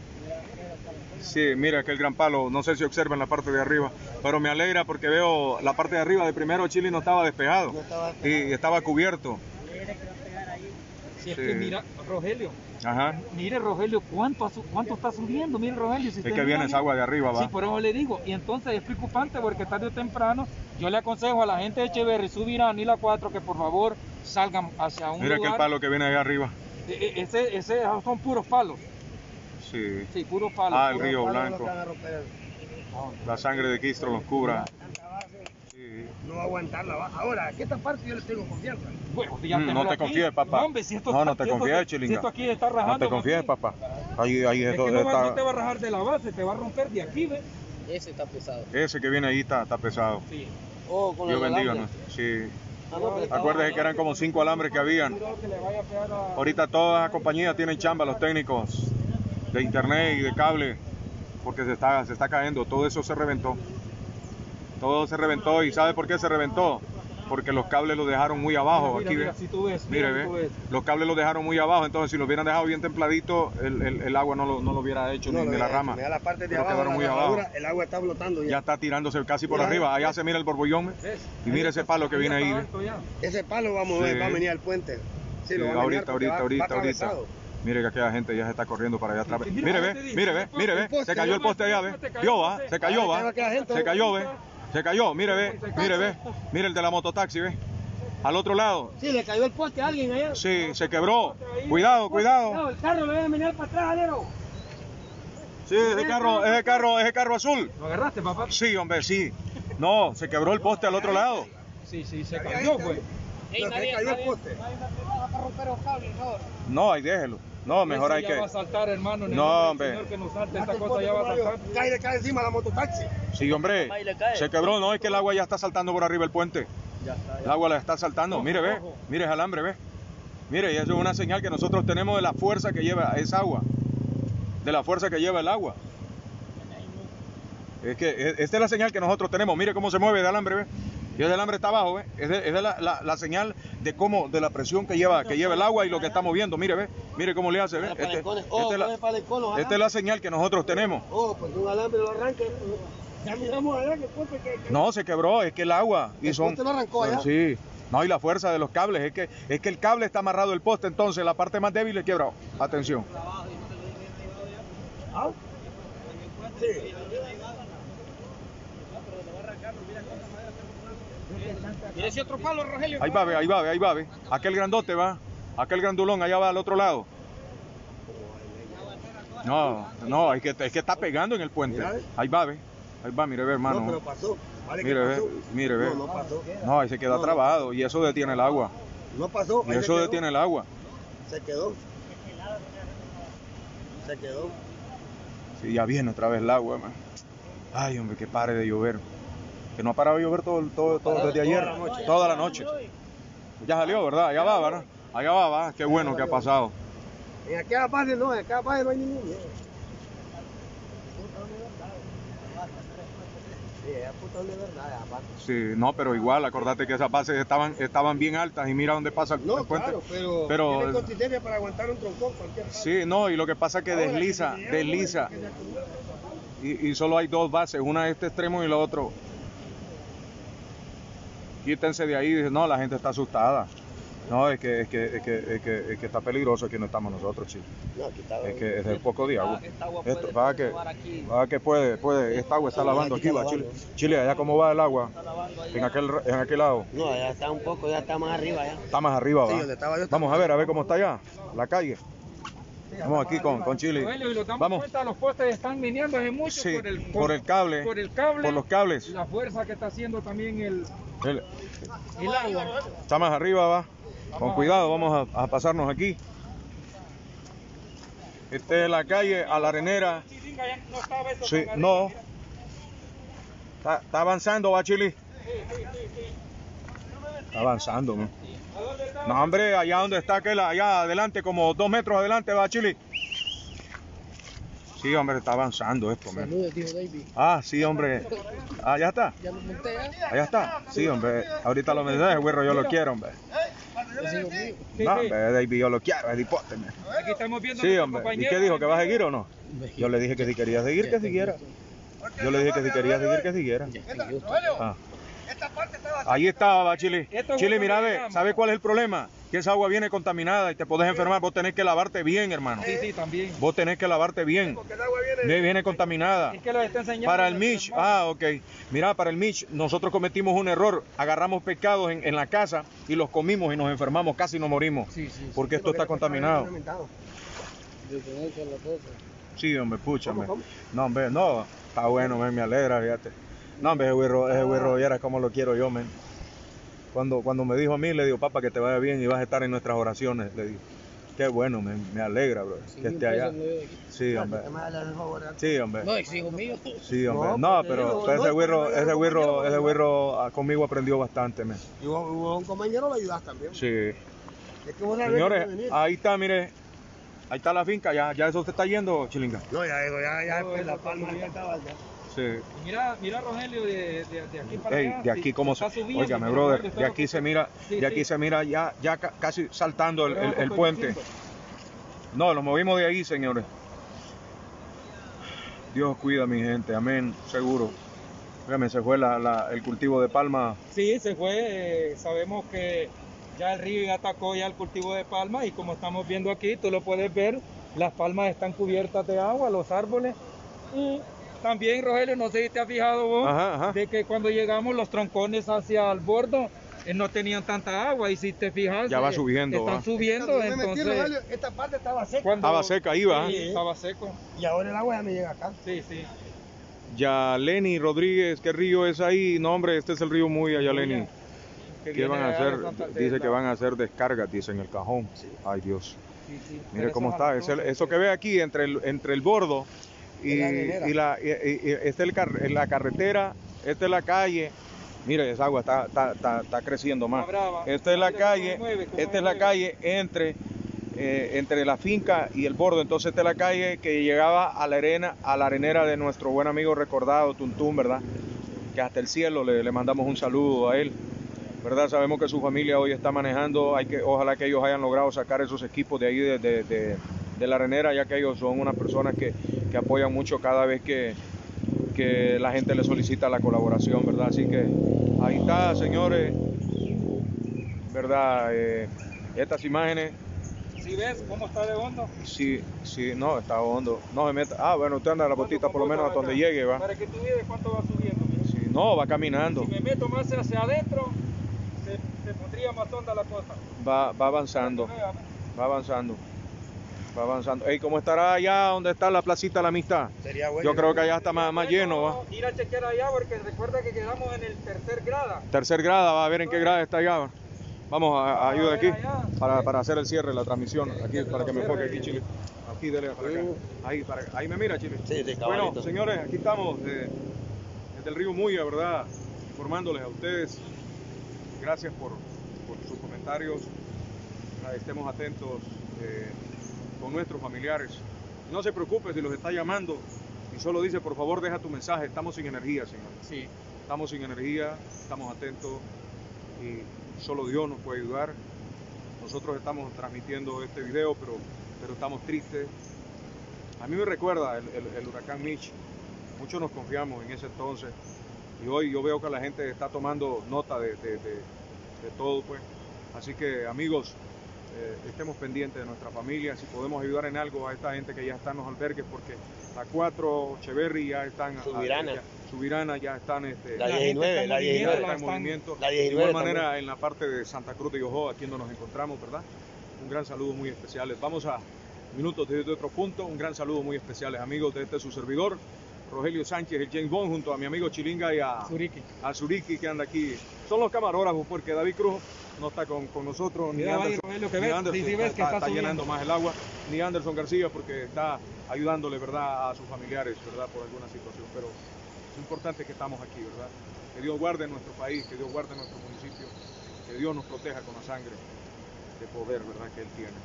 Sí, mira aquel gran palo, no sé si observan la parte de arriba, pero me alegra porque veo la parte de arriba de primero Chile no estaba despejado No estaba y estaba cubierto. Si es Sí. que mira, Rogelio, Ajá. mire Rogelio, ¿cuánto, cuánto está subiendo? Mire Rogelio, si Es que viene esa agua de arriba, va. Sí, por eso le digo. Y entonces es preocupante porque tarde o temprano yo le aconsejo a la gente de Echeverry subir a Nila 4 que por favor salgan hacia un Mira aquel lugar. palo que viene ahí arriba. E- e- Ese, ese son puros palos. Sí. Sí, puros palos. Ah, el río Palo no Blanco. La sangre de Quistro los cubra. Sí. No va a aguantar la baja. Ahora, aquí esta parte yo les tengo confianza. Bueno, ya Mm, no te confíes, papá. No, hombre, si esto No, no te si confíes, si chilinga. esto aquí está No rajando. te confíes, papá. Ahí, ahí Es que no, no te va a rajar de la base, te va a romper de aquí, ¿ves? Ese está pesado. Ese que viene ahí está, está pesado. Sí. Oh, con Dios bendiga. ¿no? Sí. Ah, no, Acuérdese que eran como cinco alambres que habían. Que a... Ahorita todas las compañías tienen chamba, los técnicos de internet y de cable, porque se está, se está cayendo, todo eso se reventó. Todo se reventó y ¿sabe por qué se reventó? Porque los cables los dejaron muy abajo, Mira, aquí mira, ve. si tú ves, mira, tú los cables los dejaron muy abajo, entonces si los hubieran dejado bien templadito, el, el- el agua no lo, no lo hubiera hecho No, ni de la rama. Mira la parte de Pero abajo, la muy abajo. el agua está flotando ya. Ya está tirándose casi por Mira, arriba, allá se mira el borbollón. Y mire ese palo que viene ahí. Ese palo va a Sí. va a venir al puente. Sí, Sí, lo va a ahorita, porque ahorita, va- ahorita, va ahorita. Mire que aquella gente ya se está corriendo para allá atrás. Mire, ve, mire, ve, mire, ve. Se cayó el poste allá, ve. se cayó Vio, va, poste. se cayó, va. gente, Se cayó, ve. Se cayó, mire, ve, mire, ve. Mire el de la mototaxi, ve. Al otro lado. Sí, le cayó el poste a alguien allá. Sí, se quebró. Cuidado, cuidado. el carro le va a venir para atrás, alero. Sí, ese carro, ese carro, ese carro azul. ¿Lo agarraste, papá? Sí, hombre, sí. No, se quebró el poste al otro lado. Sí, sí, se cayó, pues. No, se cayó el poste. para romper los cables, no. No, ahí déjelo. No, mejor hay ya que. va a saltar, hermano. en el No, hombre. Señor, que nos salte esta cosa ya va a saltar. Cae, le cae encima la mototaxi. Sí, hombre. Se quebró, no, es que el agua ya está saltando por arriba el puente. El agua la está saltando. Mire, ve. Mire ese alambre, ve. Mire, y eso es una señal que nosotros tenemos de la fuerza que lleva esa agua. De la fuerza que lleva el agua. Es que e- esta es la señal que nosotros tenemos. Mire cómo se mueve el alambre, ve. Y ese alambre está abajo, ve. Es, de- es de la, la- la señal de cómo, de la presión que lleva, que lleva el agua y lo que está moviendo. Mire, ve. Mire cómo le hace, ve. Este- esta Oh, es la- el esta es la señal que nosotros tenemos. Oh, pues un alambre lo arranque. Ya miramos allá que el que... que- No, se quebró, es que el agua. Y ¿El son, poste lo arrancó allá? Sí. No, y la fuerza de los cables, es que, es que el cable está amarrado al poste, entonces la parte más débil es quebrado. Atención. Mira ese otro palo, Rogelio. Ahí va, ve, ahí va, ve, ahí va, ve. Aquel grandote va, aquel grandulón allá va al otro lado. No, no, es que, es que está pegando en el puente. Ahí va, ve. Ahí va, mire, ve, hermano. No, pero pasó. Vale Mire, ve, mire, ve. No, no pasó. No, ahí se queda No, trabado y eso detiene el agua. No pasó. Y eso detiene el agua. Se quedó. Se quedó. Sí, ya viene otra vez el agua, man. Ay, hombre, que pare de llover. Que no ha parado de llover todo, todo, todo desde ayer, toda la noche. Ya salió, ¿verdad? Allá va, ¿verdad? Allá va, va. Qué bueno que ha pasado. En aquella parte no, en aquella parte no hay ningún miedo. Sí, no, pero igual, acordate que esas bases estaban, estaban bien altas y mira dónde pasa el, No, el puente. claro, pero, Pero- tiene para aguantar un troncón cualquier. Sí, no, y lo que pasa es que Ahora, desliza, que desliza. que. Y, y solo hay dos bases, una de este extremo y la otro. Quítense de ahí, dice, no, la gente está asustada. No, es que, es que, es que, es que, es que está peligroso aquí no estamos nosotros, chicos. No, aquí está. Es que es el poco de agua. Esta agua Esto, puede va que, aquí. va que puede, puede, esta agua está lavando aquí está va Chile. lavando. Chile, allá cómo va el agua, lavando en aquel, en aquel lado. No, ya está un poco, ya está más arriba ya. Está más arriba, Sí, va. donde estaba yo está Vamos a ver, a ver cómo está allá, la calle. Vamos aquí con, con Chile. Rogelio, y nos damos Vamos. cuenta, los postes están viniéndose mucho Sí, por, el, por el cable, por el cable, por los cables. la fuerza que está haciendo también el, El- el agua. Está más arriba, va. Con cuidado, vamos a, a pasarnos aquí. Esta es la calle a la arenera. Sí, no. Está, está avanzando, va Chile. Está avanzando, ¿no? No, hombre, allá donde está aquel, allá adelante, como dos metros adelante va Chile. Sí, hombre, está avanzando esto. Saludos, David. Ah, sí, hombre. Ah, ya está. Ya lo monté. Allá está. Sí, hombre. Ahorita lo mensajes, güero, yo lo quiero, hombre. No, hombre, David, yo lo quiero, es hipote, man. Aquí estamos viendo Sí, hombre. ¿Y qué dijo? ¿Que va a seguir o no? Yo le dije que si quería seguir, que siguiera. Yo le dije que si quería seguir, que siguiera. Ah. Ahí estaba, Chile. Esto Chile, mira, ve, necesitamos. ¿sabe cuál es el problema? Que esa agua viene contaminada y te podés enfermar. Vos tenés que lavarte bien, hermano. Sí, sí, también. Vos tenés que lavarte bien. Porque el agua viene. Viene, viene contaminada. Es que lo está enseñando. Para el Mitch, ah, ok. Mira, para el Mitch, nosotros cometimos un error. Agarramos pescados en, en la casa y los comimos y nos enfermamos, casi nos morimos. Sí, sí. Porque esto está contaminado. Desde eso a las 12. Sí, hombre, púchame. ¿Cómo, cómo? No, hombre, no. Está bueno, man, me alegra, fíjate. No, hombre, ese ese güiro, viera cómo lo quiero yo, man. Cuando, cuando me dijo a mí, le digo, papá, que te vaya bien y vas a estar en nuestras oraciones. Le digo, qué bueno, man, me alegra, bro, Sin que esté allá. me. Sí, hombre. Sí, hombre. No, es hijo mío. Sí, hombre. No, No, pero, digo, pero no, ese porque ese compañero, ese no. güiro ah, conmigo aprendió bastante, man. Y vos, vos un compañero lo ayudas también. Sí. Es que vos Señores, ahí está, mire. Ahí está la finca, ya, ya eso se está yendo, chilinga. No, ya digo, ya, ya, No, pues, la palma bien. estaba ya. Sí. Y Mira, mira Rogelio, de, de, de aquí para Ey, allá. de aquí como se, óigame, brother, de aquí se mira, Sí, de aquí sí. se mira ya, ya ca- casi saltando el, puente. No, nos movimos de ahí, señores. Dios cuida a mi gente, amén, seguro. Óigame, se fue la- la- el cultivo de palma. Sí, se fue. eh, sabemos que ya el río ya atacó ya el cultivo de palma y como estamos viendo aquí, tú lo puedes ver, las palmas están cubiertas de agua, los árboles. Y también, Rogelio, no sé si te has fijado vos, Ajá, ajá. de que cuando llegamos los troncones hacia el bordo eh, no tenían tanta agua y si te fijas... Ya va eh, subiendo, Están ¿va? subiendo, metí, entonces... Rogelio, esta parte estaba seca. cuando- Estaba seca ahí, ¿va? Sí, estaba seco. Y ahora el agua ya me llega acá. Sí, sí. Ya Lenny Rodríguez, ¿qué río es ahí? No, hombre, este es el río muy allá, Lenny. Que ¿Qué van a hacer? Dice que van a hacer descargas, dice en el cajón. Ay, Dios. Sí, sí. Mire Pero cómo eso está. es el- eso que ve aquí entre el, entre el bordo y, Y la y y, este es el la carretera, esta es la calle. Mire, esa agua está, está, está, está creciendo más. Esta es la calle, esta es la calle entre, eh, entre la finca y el bordo. Entonces esta es la calle que llegaba a la arena, a la arenera de nuestro buen amigo recordado, Tuntún, ¿verdad? Que hasta el cielo le, le mandamos un saludo a él. ¿verdad? Sabemos que su familia hoy está manejando, hay que, ojalá que ellos hayan logrado sacar esos equipos de ahí de, de- de- de la arenera, ya que ellos son unas personas que, que apoyan mucho cada vez que, que la gente le solicita la colaboración, ¿verdad? Así que ahí está, señores, ¿verdad? Eh, estas imágenes, ¿Sí ves cómo está de hondo? sí, sí, no, está hondo, no se meta, ah, bueno, usted anda la botita por lo menos hasta donde llegue, ¿va? Para que tú veas cuánto va subiendo. mira. Sí, no, va caminando, Si me meto más hacia adentro, se, se pondría más honda la cosa. va, va avanzando. Va avanzando. Va avanzando. Ey, ¿cómo estará allá donde está la placita La Amistad? Sería bueno. Yo creo que allá está más, más lleno, va. Ir a chequear allá porque recuerda que quedamos en el tercer grada. Tercer grada, va a ver en qué grada está allá. va. Vamos a, a ayuda aquí para, para hacer el cierre de la transmisión. Aquí, para que me enfoque aquí, Chile. Aquí, dele para acá. Ahí, para, ahí me mira, Chile. Sí, Bueno, señores, aquí estamos eh, desde el río Muya, ¿verdad? Informándoles a ustedes. Gracias por, por sus comentarios. Estemos atentos eh, con nuestros familiares. No se preocupe si los está llamando y solo dice, por favor, deja tu mensaje. Estamos sin energía, señor. Sí. Estamos sin energía, estamos atentos y solo Dios nos puede ayudar. Nosotros estamos transmitiendo este video, pero, pero estamos tristes. A mí me recuerda el, el- el huracán Mitch. Muchos nos confiamos en ese entonces. Y hoy yo veo que la gente está tomando nota de, de- de- de todo, pues. Así que, amigos, eh, estemos pendientes de nuestra familia. Si podemos ayudar en algo a esta gente que ya está en los albergues, porque la 4 Cheverry ya están. Subirana. ya- Subirana ya están. Este, La La gente 19, está la en ya 19. está en movimiento. la de 19 igual manera, en la parte de Santa Cruz de Yoho, aquí donde nos encontramos, ¿verdad? Un gran saludo muy especial. Vamos a minutos desde otro punto. Un gran saludo muy especial, amigos, de este su servidor, Rogelio Sánchez, el James Bond, junto a mi amigo Chilinga y a, Zuriki. a Zuriki, que anda aquí. Son los camarógrafos, porque David Cruz no está con, con nosotros, ni Anderson, David, Rogelio, que ni ves, Anderson sí, sí, ves que está, llenando más el agua, ni Anderson García, porque está ayudándole, ¿verdad?, a sus familiares, ¿verdad?, por alguna situación. Pero es importante que estamos aquí, ¿verdad? Que Dios guarde nuestro país, que Dios guarde nuestro municipio, que Dios nos proteja con la sangre de poder, ¿verdad?, que Él tiene.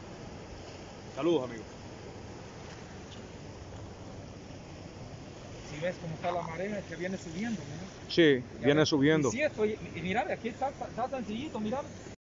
Saludos, amigos. Ves cómo está la marea que viene subiendo, mira. Sí, viene subiendo. Y sí, estoy, y mira, aquí está, está, está sencillito, mira.